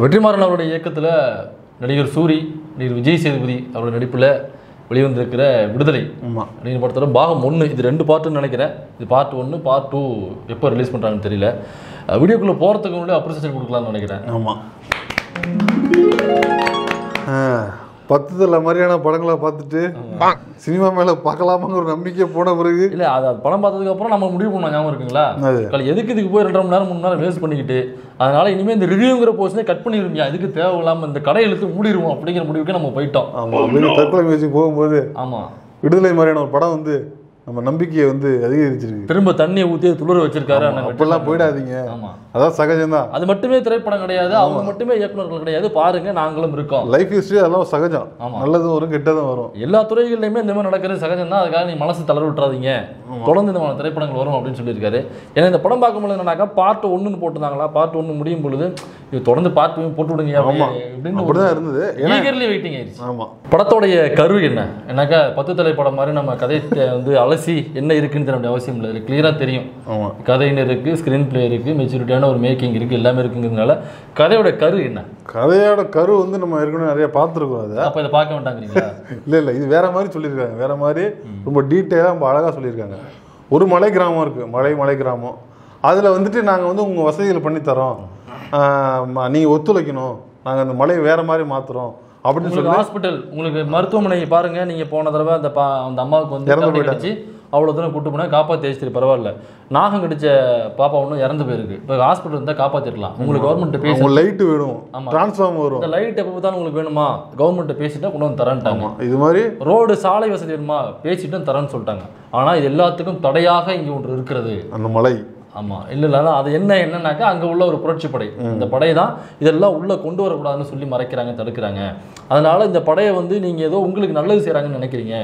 வெற்றிமாறன் அவருடைய இயக்கத்தில் நடிகர் சூரி நடிகர் விஜய் சேதுபதி அவருடைய நடிப்பில் வெளிவந்திருக்கிற விடுதலை ஆமாம் அப்படின்னு படத்தோட பாகம் ஒன்று இது ரெண்டு பார்ட்டுன்னு நினைக்கிறேன். இது பார்ட் ஒன்று பார்ட் டூ எப்போ ரிலீஸ் பண்ணுறாங்கன்னு தெரியல. வீடியோக்குள்ளே போகிறதுக்கு முன்னாடி அப்ரிசியேஷன் கொடுக்கலாம்னு நினைக்கிறேன். ஆமாம் பத்து தலை மாதிரியான படங்களை பார்த்துட்டு சினிமா மேலே பார்க்கலாமாங்கிற ஒரு நம்பிக்கை போன பிறகு இல்லை அது படம் பார்த்ததுக்கு அப்புறம் நம்ம முடிவு பண்ணோம் ஞாபகம் இருக்குங்களா? எதுக்கு இதுக்கு போய் ரெண்டரை மணி நேரம் மூணு நேரம் வேஸ்ட் பண்ணிக்கிட்டு அதனால இனிமேல் இந்த ரிவ்யூங்கிற போர்ஷனே கட் பண்ணிடுவீங்க இதுக்கு தேவையில்லாமல் இந்த கடை இழுத்து மூடிடுவோம் அப்படிங்கிற முடிவுக்கு நம்ம போயிட்டோம். ஆமாம் தற்கொலை முயற்சி போகும்போது ஆமாம் விடுதலை மாதிரியான ஒரு படம் வந்து நம்ம நம்பிக்கையை வந்து அதிகரிச்சிருக்கு. திரும்ப தண்ணியை ஊற்றி துளிர வச்சிருக்காரு அண்ணன் அப்பெல்லாம் போயிடாதீங்க. ஆமாம் அதான் சகஜம்தான். அது மட்டுமே திரைப்படம் கிடையாது. அவங்க மட்டுமே இயக்குனர்கள் கிடையாது. பாருங்க நாங்களும் இருக்கோம். லைஃப் ஹிஸ்ட்ரி அதெல்லாம் சகஜம். நல்லதும் வரும் கெட்டதும் வரும். எல்லா துறைகள்லையுமே இந்த மாதிரி நடக்கிறது சகஜம் தான் அதுக்காக நீ மனசு தளர விட்டுறாதீங்க. தொடர்ந்து இந்த மாதிரி திரைப்படங்கள் வரும் அப்படின்னு சொல்லியிருக்காரு. ஏன்னா இந்த படம் பார்க்கும்போது என்னன்னாக்கா பார்ட் ஒன்றுன்னு போட்டிருந்தாங்களா? பார்ட் ஒன்று முடியும் பொழுது இது தொடர்ந்து பார்ட் போட்டு விடுங்க. அப்படின்னு அப்படிதான் இருந்தது. ஈகர்லி வெயிட்டிங் ஆயிடுச்சு ஆமாம் படத்தோடைய கரு என்ன? என்னக்கா பத்து தலை படம் மாதிரி நம்ம கதையை வந்து அலசி என்ன இருக்குன்னு தெரிய வேண்டிய அவசியம் இல்லை. கிளியராக தெரியும். கதைன்னு இருக்குது ஸ்க்ரீன் பிளே இருக்குது மெச்சூரிட்டியான ஒரு மேக்கிங் இருக்குது எல்லாமே இருக்குங்கிறதுனால கதையோட கரு என்ன? கதையோட கரு வந்து நம்ம ஏற்கனவே நிறைய பார்த்துருக்கோம் அதை. அப்போ இதை பார்க்க வேண்டாங்கிறீங்களா இல்லை இல்லை இது வேற மாதிரி சொல்லியிருக்காங்க. வேற மாதிரி ரொம்ப டீட்டெயிலாக ரொம்ப அழகாக சொல்லியிருக்காங்க. ஒரு மலை கிராமம் இருக்குது மலை மலை கிராமம். அதில் வந்துட்டு நாங்கள் வந்து உங்கள் வசதிகள் பண்ணி தரோம் நீங்கள் ஒத்துழைக்கணும். நாங்கள் அந்த மலையை வேற மாதிரி மாற்றுறோம் அப்படின்னு சொல்லி ஹாஸ்பிட்டல் உங்களுக்கு மருத்துவமனை பாருங்க. நீங்க போன தடவை அந்த பா அந்த அம்மாவுக்கு வந்து இறந்து. கிடைச்சு அவ்வளோ தூரம் கூட்டு போனால் காப்பாற்றி பரவாயில்ல. நாகம் கடிச்ச பாப்பா ஒன்றும் இறந்து போயிருக்கு. இப்போ ஹாஸ்பிட்டல் இருந்தால் காப்பாற்றிடலாம் உங்களுக்கு கவர்மெண்ட் பேசி லைட்டு வேணும். ஆமா. டிரான்ஸ்ஃபார்ம் வரும். இந்த லைட் எப்போ பார்த்தாலும் உங்களுக்கு வேணுமா? கவர்மெண்ட்டை பேசிட்டா கொண்டு வந்து தரேன்ட்டாங்க. ஆமாம் இது மாதிரி ரோடு சாலை வசதி வேணுமா? பேசிட்டும் தரேன்னு சொல்லிட்டாங்க. ஆனால் இது எல்லாத்துக்கும் தடையாக இங்கே ஒன்று இருக்கிறது. அந்த மலை. ஆமாம் இல்லை இல்லை அதான் அது என்ன என்னன்னாக்கா அங்கே உள்ள ஒரு புரட்சி படை. இந்த படை தான் இதெல்லாம் உள்ளே கொண்டு வரக்கூடாதுன்னு சொல்லி மறைக்கிறாங்க தடுக்கிறாங்க. அதனால இந்த படையை வந்து நீங்கள் ஏதோ உங்களுக்கு நல்லது செய்கிறாங்கன்னு நினைக்கிறீங்க.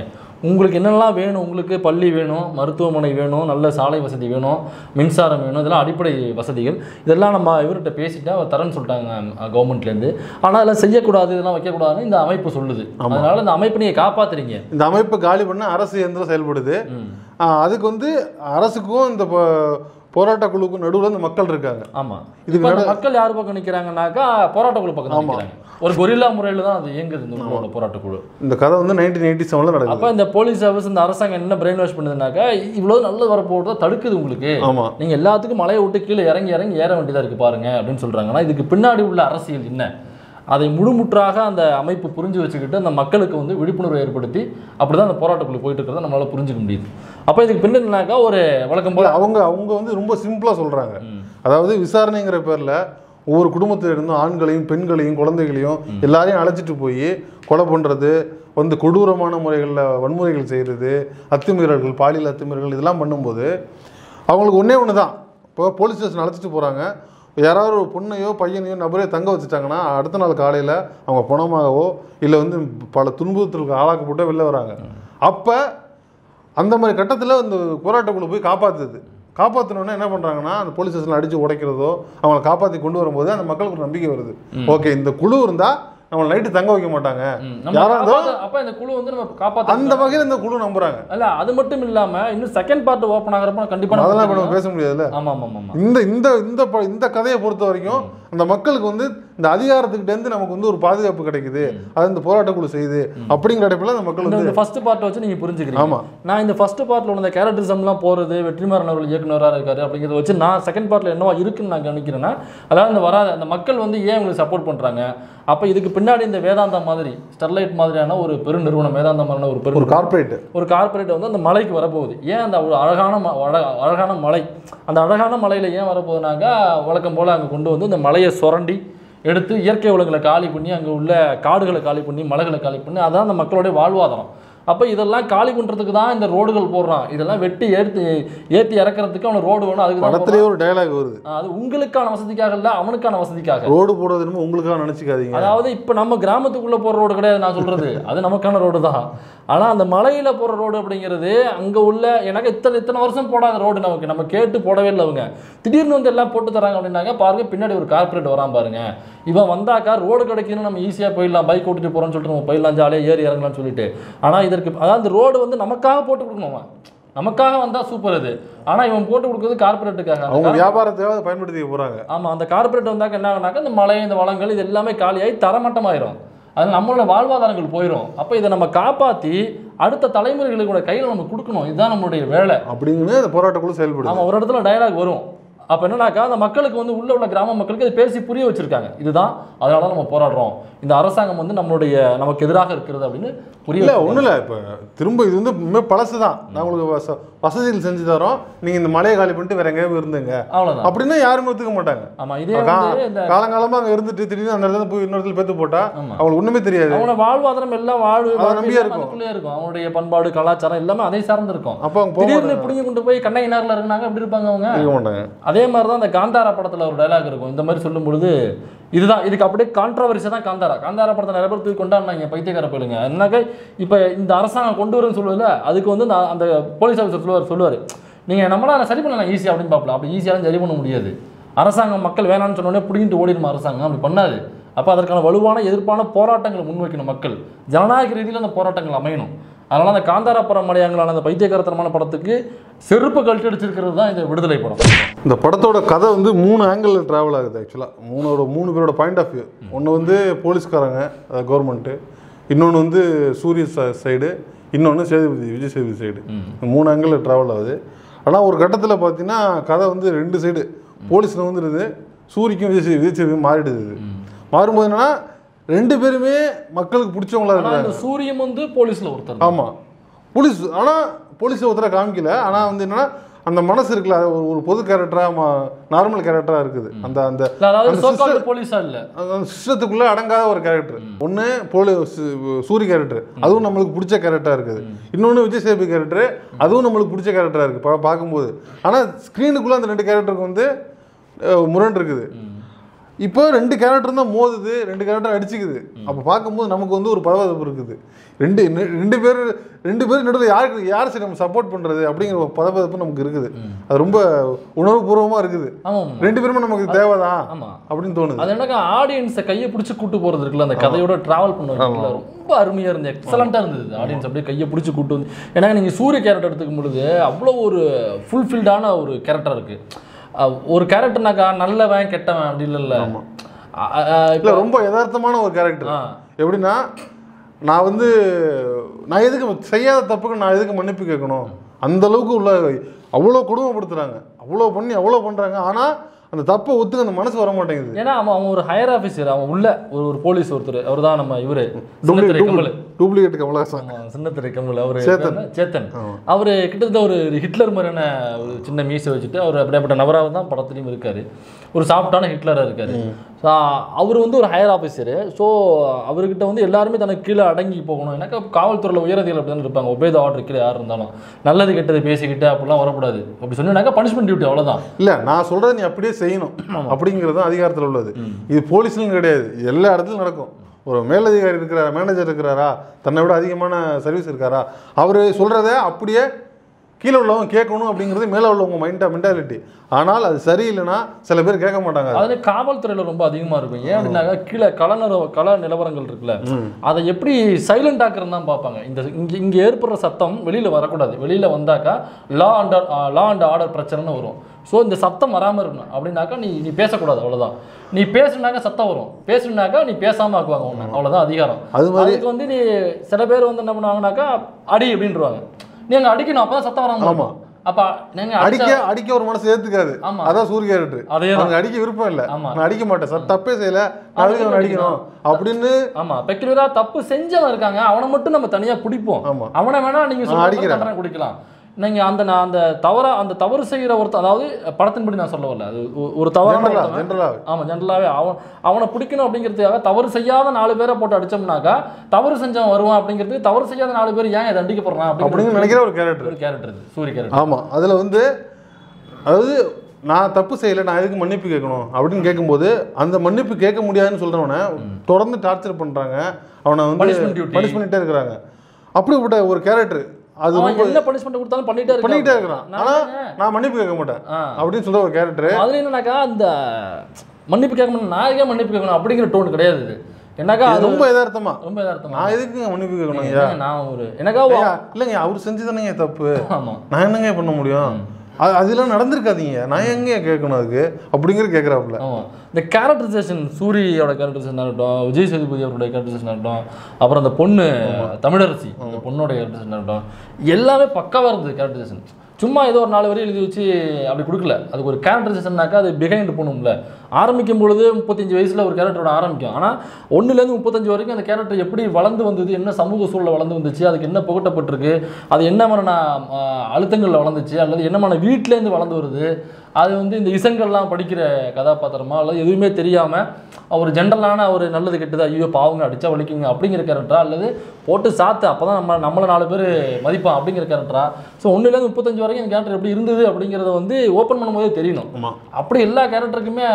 உங்களுக்கு என்னெல்லாம் வேணும்? உங்களுக்கு பள்ளி வேணும் மருத்துவமனை வேணும் நல்ல சாலை வசதி வேணும் மின்சாரம் வேணும் இதெல்லாம் அடிப்படை வசதிகள். இதெல்லாம் நம்ம இவர்கிட்ட பேசிட்டா அவர் தரேன்னு சொல்லிட்டாங்க கவர்மெண்ட்லேருந்து ஆனால் அதெல்லாம் செய்யக்கூடாது இதெல்லாம் வைக்கக்கூடாதுன்னு இந்த அமைப்பு சொல்லுது. அதனால இந்த அமைப்பை நீங்கள் காப்பாத்துறீங்க. இந்த அமைப்பை காலி பண்ண அரசு இயந்திரம் செயல்படுது. அதுக்கு வந்து அரசுக்கும் இந்த போராட்ட குழுக்கும் நடுவில் இந்த மக்கள் இருக்காங்க. ஆமா. இதுக்கு மக்கள் யார் பக்கம் நிக்கிறாங்கன்னாக்கா போராட்ட குழு பக்கம் நிக்கிறாங்க. ஒரு கொரில்லா முறையில தான் அது இயங்குது இந்த போராட்ட குழு. இந்த கதை வந்து நைன்டீன் எயிட்டி செவனில் நடக்குது. அப்ப இந்த போலீஸ் சர்வீஸ் இந்த அரசாங்கம் என்ன பிரெயின் வாஷ் பண்ணுதுனாக்கா இவ்வளவு நல்லது வரப்போகிறத தடுக்குது உங்களுக்கு. ஆமாம் நீங்க எல்லாத்துக்கும் மலையை விட்டு கீழே இறங்கி இறங்கி ஏற வேண்டியதா இருக்கு பாருங்க அப்படின்னு சொல்றாங்க ஆனா இதுக்கு பின்னாடி உள்ள அரசியல் என்ன? அதை முழுமுற்றாக அந்த அமைப்பு புரிஞ்சு வச்சுக்கிட்டு அந்த மக்களுக்கு வந்து விழிப்புணர்வு ஏற்படுத்தி அப்படிதான் அந்த போராட்டக்குள்ள போயிட்டு இருக்கிறத நம்மளால புரிஞ்சுக்க முடியுது. அப்ப இதுக்கு பின்னாடினாக்கா ஒரு வழக்கம் போல அவங்க அவங்க வந்து ரொம்ப சிம்பிளாக சொல்கிறாங்க அதாவது விசாரணைங்கிற பேரில் ஒவ்வொரு குடும்பத்தில் இருந்தும் ஆண்களையும் பெண்களையும் குழந்தைகளையும் எல்லாரையும் அழைச்சிட்டு போய் கொலை பண்ணுறது வந்து கொடூரமான முறைகளில் வன்முறைகள் செய்கிறது அத்துமீறல்கள் பாலியல் அத்துமீறல்கள் இதெல்லாம் பண்ணும்போது அவங்களுக்கு ஒன்றே ஒன்று தான் இப்போ போலீஸ் ஸ்டேஷன் அழைச்சிட்டு போகிறாங்க யாராவது ஒரு பொண்ணையோ பையனையோ நபரையோ தங்க வச்சுட்டாங்கன்னா அடுத்த நாள் காலையில் அவங்க பணமாகவோ இல்லை வந்து பல துன்புறுத்தலுக்கு ஆளாக்கப்பட்டோ வெளில வராங்க. அப்போ அந்த மாதிரி கட்டத்தில் இந்த போராட்ட குழு போய் காப்பாற்றுது காப்பாற்றினோடனே என்ன பண்ணுறாங்கன்னா அந்த போலீஸ் ஸ்டேஷனில் அடித்து உடைக்கிறதோ அவங்களை காப்பாற்றி கொண்டு வரும்போது அந்த மக்களுக்கு ஒரு நம்பிக்கை வருது. ஓகே இந்த குழு இருந்தால் நம்மளை நைட்டு தங்க வைக்க மாட்டாங்க. நம்ம அப்ப இந்த குழு வந்து நம்ம காப்பாத்த அந்த வகையில் இந்த குழு நம்புறாங்க. அல்ல அது மட்டும் இல்லாம இன்னும் செகண்ட் பார்ட் ஓபன் ஆகுறப்ப கண்டிப்பா நம்ம அதெல்லாம் நம்ம. பேச முடியாதுல்ல? ஆமா ஆமா ஆமா இந்த இந்த இந்த இந்த கதையை பொறுத்த வரைக்கும் அந்த மக்களுக்கு வந்து இந்த அதிகாரத்துக்கிட்ட இருந்து நமக்கு வந்து ஒரு பாதுகாப்பு கிடைக்குது. அது இந்த போராட்ட குழு செய்யுது. அப்படிங்கிற அடைப்பில் அந்த மக்கள் வந்து ஃபர்ஸ்ட் பார்ட் வச்சு நீங்க புரிஞ்சுக்கிறீங்க. ஆமா. நான் இந்த ஃபர்ஸ்ட் பார்ட்ல உள்ள கேரக்டரிசம்லாம் போறது வெற்றிமாறன் அவர்கள் இயக்குனராக இருக்காரு அப்படிங்கிறத வச்சு நான் செகண்ட் பார்ட்ல என்னவா இருக்குன்னு நான் கவனிக்கிறேன்னா அதாவது இந்த வராத அந்த மக்கள் வந்து ஏன் உங்களுக்கு சப்போர்ட் பண்றாங்க? அப்ப இதுக்கு பின்னாடி இந்த வேதாந்தா மாதிரி ஸ்டெர்லைட் மாதிரியான ஒரு பெரு நிறுவனம் வேதாந்தா மாதிரியான ஒரு பெரு ஒரு கார்ப்பரேட் ஒரு கார்ப்பரேட் வந்து அந்த மலைக்கு வரப்போகுது. ஏன் அந்த ஒரு அழகான அழகான மலை? அந்த அழகான மலையில் ஏன் வரப்போகுதுனாக்கா வழக்கம் போல் அங்கே கொண்டு வந்து இந்த மலையை சுரண்டி எடுத்து இயற்கை வளங்களை காலி பண்ணி அங்கே உள்ள காடுகளை காலி பண்ணி மலைகளை காலி பண்ணி அதான் அந்த மக்களுடைய வாழ்வாதாரம். அப்போ இதெல்லாம் காலி பண்ணுறதுக்கு தான் இந்த ரோடுகள் போடுறான். இதெல்லாம் வெட்டி ஏற்றி ஏற்றி இறக்குறதுக்கு அவனுக்கு ரோடு வேணும். அதுக்கு படத்திலேயே ஒரு டயலாக் வருது. அது உங்களுக்கான வசதிக்காக இல்லை அவனுக்கான வசதிக்காக. ரோடு போடுறது என்னமோ உங்களுக்காக நினைச்சுக்காதீங்க. அதாவது இப்போ நம்ம கிராமத்துக்குள்ள போற ரோடு கிடையாது நான் சொல்றது. அது நமக்கான ரோடு தான். ஆனா அந்த மலையில போற ரோடு அப்படிங்கிறது அங்க உள்ள எனக்கு இத்தனை இத்தனை வருஷம் போடாத ரோடு நமக்கு. நம்ம கேட்டு போடவே இல்லை அவங்க. திடீர்னு வந்து எல்லாம் போட்டு தராங்க அப்படின்னாக்க பாருங்க பின்னாடி ஒரு கார்ப்பரேட் வரான் பாருங்க. இவன் வந்தாக்கா ரோடு கிடைக்குதுன்னு நம்ம ஈஸியா போயிடலாம். பைக் ஓட்டிட்டு போறோம்னு சொல்லிட்டு நம்ம போயிடலாம் ஜாலியாக ஏறி இறங்கலாம்னு சொல்லிட்டு. ஆனா இதற்கு அதாவது ரோடு வந்து நமக்காக போட்டு கொடுக்கணும் அவன். நமக்காக வந்தா சூப்பர் இது ஆனா இவன் போட்டு கொடுக்குறது கார்பரேட்டுக்காக அவங்க வியாபாரத்தையாவது அதை பயன்படுத்திக்க போறாங்க. ஆமா அந்த கார்பரேட் வந்தாக்க என்ன ஆகுனாக்கா இந்த மழை இந்த வளங்கள் இது எல்லாமே காலியாகி தரமட்டமாயிரும். அது நம்மளோட வாழ்வாதாரங்கள் போயிடும் அப்ப இதை நம்ம காப்பாத்தி அடுத்த தலைமுறைகளுக்கு கையில நம்ம கொடுக்கணும். இதுதான் நம்மளுடைய வேலை. போராட்டக்குழு செயல்படுது. ஆமா ஒரு இடத்துல டயலாக் வரும். அப்ப என்னன்னாக்கா அந்த மக்களுக்கு வந்து உள்ள உள்ள கிராம மக்களுக்கு இதை பேசி புரிய வச்சிருக்காங்க. இதுதான் அதனால தான் நம்ம போராடுறோம். இந்த அரசாங்கம் வந்து நம்மளுடைய நமக்கு எதிராக இருக்கிறது அப்படின்னு புரிய இல்ல வச்சிருக்காங்க. ஒண்ணும் இல்ல இப்ப திரும்ப இது வந்து மிக பழசு தான் நான் உங்களுக்கு வச- வசதிகள் செஞ்சு தரோம். நீங்க இந்த மலையை காலி பண்ணிட்டு வேற எங்கேயாவது இருந்துங்க. அவ்வளவுதான். அப்படின்னா யாருமே ஒத்துக்க மாட்டாங்க. ஆமா இதே கா- வந்து இந்த காலங்காலமா அங்க இருந்துட்டு திடீர்னு அந்த இடத்துல போய் இன்னொரு இடத்துல பெத்து போட்டா. அவங்களுக்கு ஒண்ணுமே தெரியாது. அவங்களோட வாழ்வாதாரம் எல்லாம் வாழ்வு அதை வாழ்க்கை நம்பியே எல்லாம் இருக்கும். இருக்கும். அவங்களுடைய பண்பாடு கலாச்சாரம் எல்லாமே அதை சார்ந்து இருக்கும். அப்ப அவங்க திடீர்னு பிடிங்கி கொண்டு போய் கண்ணகினார்ல இருந்தாங்க எப்படி இருப்பாங்க அவங்க? மாட்டாங்க. அதே மாதிரி தான் அந்த காந்தாரா படத்தில் ஒரு டைலாக் இருக்கும். இந்த மாதிரி சொல்லும் பொழுது இதுதான் இதுக்கு அப்படியே கான்ட்ரவர்சி தான் காந்தாரா. காந்தாரா படத்தை நிறைய பேர் தூக்கி கொண்டாடினாங்க பைத்தியக்கார போயிடுங்க என்னக்கா இப்போ இந்த அரசாங்கம் கொண்டு வரும்னு சொல்லுவதில்ல அதுக்கு வந்து நான் அந்த போலீஸ் ஆஃபீஸர் சொல்லுவார் சொல்லுவார் நீங்கள் நம்மளால் சரி பண்ணலாம் ஈஸியாக அப்படின்னு பார்ப்பலாம் அப்படி ஈஸியாலும் சரி பண்ண முடியாது. அரசாங்கம் மக்கள் வேணாம்னு சொன்னோடனே பிடிங்கிட்டு ஓடிடுமா அரசாங்கம்? அப்படி பண்ணாது. அப்போ அதற்கான வலுவான எதிர்ப்பான போராட்டங்களை முன்வைக்கணும் மக்கள். ஜனநாயக ரீதியில் அந்த போராட்டங்கள் அமையணும். அதனால அந்த காந்தாரா படம் மலையாங்களான அந்த பைத்தியக்காரத்தனமான படத்துக்கு செருப்பு கழட்டி அடிச்சிருக்கிறது தான் இந்த விடுதலை படம். இந்த படத்தோட கதை வந்து மூணு ஆங்கிள் டிராவல் ஆகுது ஆக்சுவலாக மூணோட மூணு பேரோட பாயிண்ட் ஆஃப் வியூ ஒன்று வந்து போலீஸ்காரங்க கவர்மெண்ட்டு இன்னொன்று வந்து சூரிய சைடு. இன்னொன்று சேதுபதி விஜய் சேதுபதி சைடு. மூணு ஆங்கிள் ட்ராவல் ஆகுது. ஆனால் ஒரு கட்டத்தில் பார்த்தீங்கன்னா கதை வந்து ரெண்டு சைடு போலீஸில் வந்துடுது சூரிக்கும் விஜய் விஜய் சேதுபதி மாறிடுது. மாறும்போது என்னன்னா ரெண்டு பேருமே மக்களுக்கு பிடிச்சவங்களா இந்த சூரியன் வந்து போலீஸ்ல ஒருத்தர் ஆமா. போலீஸ் ஆனா போலீஸ் ஒருத்தர காமிக்கல. ஆனா வந்து என்னன்னா அந்த மனசு இருக்குல்ல ஒரு ஒரு பொது கேரக்டரா நார்மல் கேரக்டரா இருக்குது. அந்த அந்த போலீஸா இல்ல. சிஸ்டத்துக்குள்ள அடங்காத ஒரு கேரக்டர் ஒன்று போலி சூரி கேரக்டர் அதுவும் நம்மளுக்கு பிடிச்ச கேரக்டரா இருக்குது. இன்னொன்று விஜய் சேபி கேரக்டர் அதுவும் நம்மளுக்கு பிடிச்ச கேரக்டரா இருக்கு பார்க்கும்போது. ஆனா ஸ்க்ரீனுக்குள்ள அந்த ரெண்டு கேரக்டருக்கு வந்து முரண் இருக்குது. இப்போ ரெண்டு கேரக்டர் தான் மோதுது ரெண்டு கேரக்டர் அடிச்சுக்குது. அப்போ பார்க்கும்போது நமக்கு வந்து ஒரு பதவதப்பு இருக்குது. ரெண்டு ரெண்டு பேர் ரெண்டு பேர் நடுவில் யாருக்கு யார் சரி நம்ம சப்போர்ட் பண்ணுறது அப்படிங்கிற ஒரு பதவதப்பு நமக்கு இருக்குது. அது ரொம்ப உணர்வுபூர்வமாக இருக்குது. ரெண்டு பேருமே நமக்கு தேவைதான் ஆமா அப்படின்னு தோணுது. அது என்னக்கா ஆடியன்ஸை கையை பிடிச்சி கூட்டு போறது இருக்குல்ல அந்த கதையோட டிராவல் பண்ணுவாங்க ரொம்ப அருமையா இருந்தது எக்ஸலண்டா இருந்தது. ஆடியன்ஸ் அப்படியே கையை பிடிச்சி கூட்டு வந்து. ஏன்னா நீங்க சூரிய கேரக்டர் எடுத்துக்கும் பொழுது அவ்வளோ ஒரு ஃபுல்ஃபில்டான ஒரு கேரக்டர் இருக்கு. அஹ் ஒரு கேரக்டர்னாக்கா நல்லவன் கெட்டவன் அப்படி அ- இல்லை ரொம்ப யதார்த்தமான ஒரு கேரக்டர். எப்படின்னா நான் வந்து நான் எதுக்கு செய்யாத தப்புக்கு நான் எதுக்கு மன்னிப்பு கேட்கணும்? அந்த அளவுக்கு உள்ள அவ்வளோ கொடுமைப்படுத்துறாங்க. அவ்வளோ பண்ணி அவ்வளோ பண்ணுறாங்க ஆனால் அந்த தப்பை ஒத்துக்க அந்த மனசு வர மாட்டேங்குது. ஏன்னா அவன் அவன் ஒரு ஹையர் ஆஃபீஸர் அவன் உள்ள ஒரு ஒரு போலீஸ் ஒருத்தர். அவர் தான் நம்ம இவரு. டூப்ளிகேட் கமலஹாசன் ஆமா, சின்னத்திரை கமல் அவரு சேத்தன். சேத்தன். அவரு கிட்டத்தட்ட ஒரு ஹிட்லர் மாதிரியான ஒரு சின்ன மீசை வச்சுட்டு அவர் அப்படியேப்பட்ட நபராக தான் படத்துலையும் இருக்காரு. ஒரு சாஃப்டான ஹிட்லராக இருக்காரு. ஸோ அவர் வந்து ஒரு ஹையர் ஆஃபீஸரு ஸோ அவர்கிட்ட வந்து எல்லாருமே தனக்கு கீழே அடங்கி போகணும். எனக்கு உயர் உயரதிகள் அப்படி தான் இருப்பாங்க. ஒபே த ஆர்டர் கீழே யார் இருந்தாலும். நல்லது கெட்டது பேசிக்கிட்டு அப்படிலாம் வரக்கூடாது. அப்படி சொன்னாக்கா பனிஷ்மெண்ட் டியூட்டி அவ்வளோதான் இல்லை நான் சொல்கிறத நீ அப்படியே செய்யணும். அப்படிங்கிறது தான் அதிகாரத்தில் உள்ளது. இது போலீஸ்லையும் கிடையாது. எல்லா இடத்துலையும் நடக்கும். ஒரு மேலதிகாரி இருக்கிறாரா மேனேஜர் இருக்கிறாரா தன்னை விட அதிகமான சர்வீஸ் இருக்காரா அவர் சொல்கிறத அப்படியே கீழே உள்ளவங்க கேட்கணும் அப்படிங்கிறது மேலே உள்ளவங்க மைண்டா மென்டாலிட்டி ஆனால் அது சரியில்லைன்னா சில பேர் கேட்க மாட்டாங்க. அதை. காவல்துறையில ரொம்ப அதிகமா இருக்கும். ஏன் அப்படின்னாக்கா கீழே கள நில கள நிலவரங்கள் இருக்குல்ல அதை எப்படி சைலண்ட் ஆக்குறதுன்னு தான் பார்ப்பாங்க. இந்த இங்க இங்க ஏற்படுற சத்தம் வெளியில வரக்கூடாது. வெளியில வந்தாக்கா law and law and order பிரச்சனைன்னு வரும். ஸோ இந்த சத்தம் வராம இருக்கணும். அப்படின்னாக்கா நீ நீ பேசக்கூடாது அவ்வளவுதான். நீ பேசுனாக்கா சத்தம் வரும். பேசுனாக்கா நீ பேசாம ஆக்குவாங்க உன்னை. அவ்வளவுதான் அதிகாரம். அது மாதிரி வந்து நீ சில பேர் வந்து என்ன பண்ணுவாங்கனாக்கா அடி அப்படின்றவாங்க. நீங்க அடிக்கணும் அப்பதான் சத்தம் வராம இருக்கும். அப்ப நீங்க அடிக்க அடிக்க ஒரு மனசு ஏத்துக்காது. ஆமா. அதான் சூரிய கேரக்டர் அவங்க அடிக்க விருப்பம் இல்லை. ஆமா. நான் அடிக்க மாட்டேன் சார். தப்பே செய்யல. அவனை அடிக்கணும். அப்படின்னு ஆமா. பெக்குலரா தப்பு செஞ்சவன் இருக்காங்க. அவனை மட்டும் நம்ம தனியா பிடிப்போம். ஆமா. அவனை வேணா நீங்க அடிக்கிறேன். குடிக்கலாம். நீங்க அந்த நான் அந்த தவறா அந்த தவறு செய்யற ஒருத்தன் அதாவது படத்தின்படி நான் சொல்ல வரல அது ஒரு தவறான ஜென்ரலா ஒருத்தவன். ஜென்ரலா ஆமா ஜென்ரலாவே அவன் அவனை பிடிக்கணும் அப்படிங்கிறதுக்காக தவறு செய்யாத நாலு பேரை போட்டு அடிச்சோம்னாக்கா தவறு செஞ்சவன் வருவான் அப்படிங்கிறது தவறு செய்யாத நாலு பேர் ஏன் இதை தண்டிக்கப்படுறான் அப்படின்னு நினைக்கிற ஒரு கேரக்டர் ஒரு கேரக்டர் இது சூரிய கேரக்டர் ஆமா அதுல வந்து அதாவது நான் தப்பு செய்யல நான் எதுக்கு மன்னிப்பு கேட்கணும் அப்படின்னு கேட்கும்போது அந்த மன்னிப்பு கேட்க முடியாதுன்னு சொல்றவனை தொடர்ந்து டார்ச்சர் பண்றாங்க. அவனை வந்து. பனிஷ் பண்ணிட்டே இருக்கிறாங்க. அப்படிப்பட்ட ஒரு கேரக்டர் அது ரொம்ப என்ன பனிஷ்மெண்ட் கொடுத்தாலும் பண்ணிட்டே பண்ணிட்டே இருக்கிறான். ஆனா நான் மன்னிப்பு கேட்க மாட்டேன். அப்படின்னு சொல்ற ஒரு கேரக்டர் அதுல என்னன்னாக்கா அந்த மன்னிப்பு கேட்க மாட்டேன் நான் ஏன் மன்னிப்பு கேட்கணும் அப்படிங்கிற டோன் கிடையாது இது. என்னக்கா அது ரொம்ப யதார்த்தமா. ரொம்ப யதார்த்தமா. நான் எதுக்குங்க மன்னிப்பு கேட்கணும் நான் ஒரு எனக்கா இல்லைங்க அவர் செஞ்சதானங்க தப்பு. ஆமா. நான் என்னங்க பண்ண முடியும்? அது அதெல்லாம் நடந்திருக்காதீங்க. நான் எங்க கேட்கணும் அதுக்கு? அப்படிங்கிற கேட்குறாப்புல ஆமா. இந்த கேரக்டரைசேஷன் சூரியோட கேரக்டரைசேஷன் ஆகட்டும் விஜய் சேதுபதி அவருடைய கேரக்டரைசேஷன் ஆகட்டும் அப்புறம் அந்த பொண்ணு தமிழரசி அந்த பொண்ணோட கேரக்டரைசேஷன் ஆகட்டும் எல்லாமே பக்காவா இருந்தது கேரக்டரைசேஷன் சும்மா ஏதோ ஒரு நாலு வரி எழுதி வச்சு அப்படி கொடுக்கல. அதுக்கு ஒரு கேரக்டரைசேஷன்னாக்கா அது பிஹைண்ட் போகணும்ல. ஆரம்பிக்கும் பொழுது முப்பத்தஞ்சு வயசில் ஒரு கேரக்டரோட ஆரம்பிக்கும். ஆனால் ஒன்றுலேருந்து முப்பத்தஞ்சு வரைக்கும் அந்த கேரக்டர் எப்படி வளர்ந்து வந்தது என்ன சமூக சூழலில் வளர்ந்து வந்துச்சு அதுக்கு என்ன புகட்டப்பட்டிருக்கு அது என்ன மாதிரியான அழுத்தங்களில் வளர்ந்துச்சு அல்லது என்ன மாதிரி வீட்டிலேருந்து வளர்ந்து வருது அது வந்து இந்த இசங்கள்லாம் படிக்கிற கதாபாத்திரமா அல்லது எதுவுமே தெரியாம ஒரு ஜென்ரலான ஒரு நல்லது கெட்டது ஐயோ பாவங்க அடிச்சா வலிக்குங்க அப்படிங்கிற கேரக்டரா அல்லது போட்டு சாத்து அப்பதான் நம்ம நம்மளை நாலு பேர் மதிப்பான் அப்படிங்கிற கேரக்டரா ஸோ ஒன்றுலேருந்து முப்பத்தஞ்சு வரைக்கும் இந்த கேரக்டர் எப்படி இருந்தது அப்படிங்கிறத வந்து ஓப்பன் பண்ணும்போதே தெரியணும். அப்படி எல்லா கேரக்டருக்குமே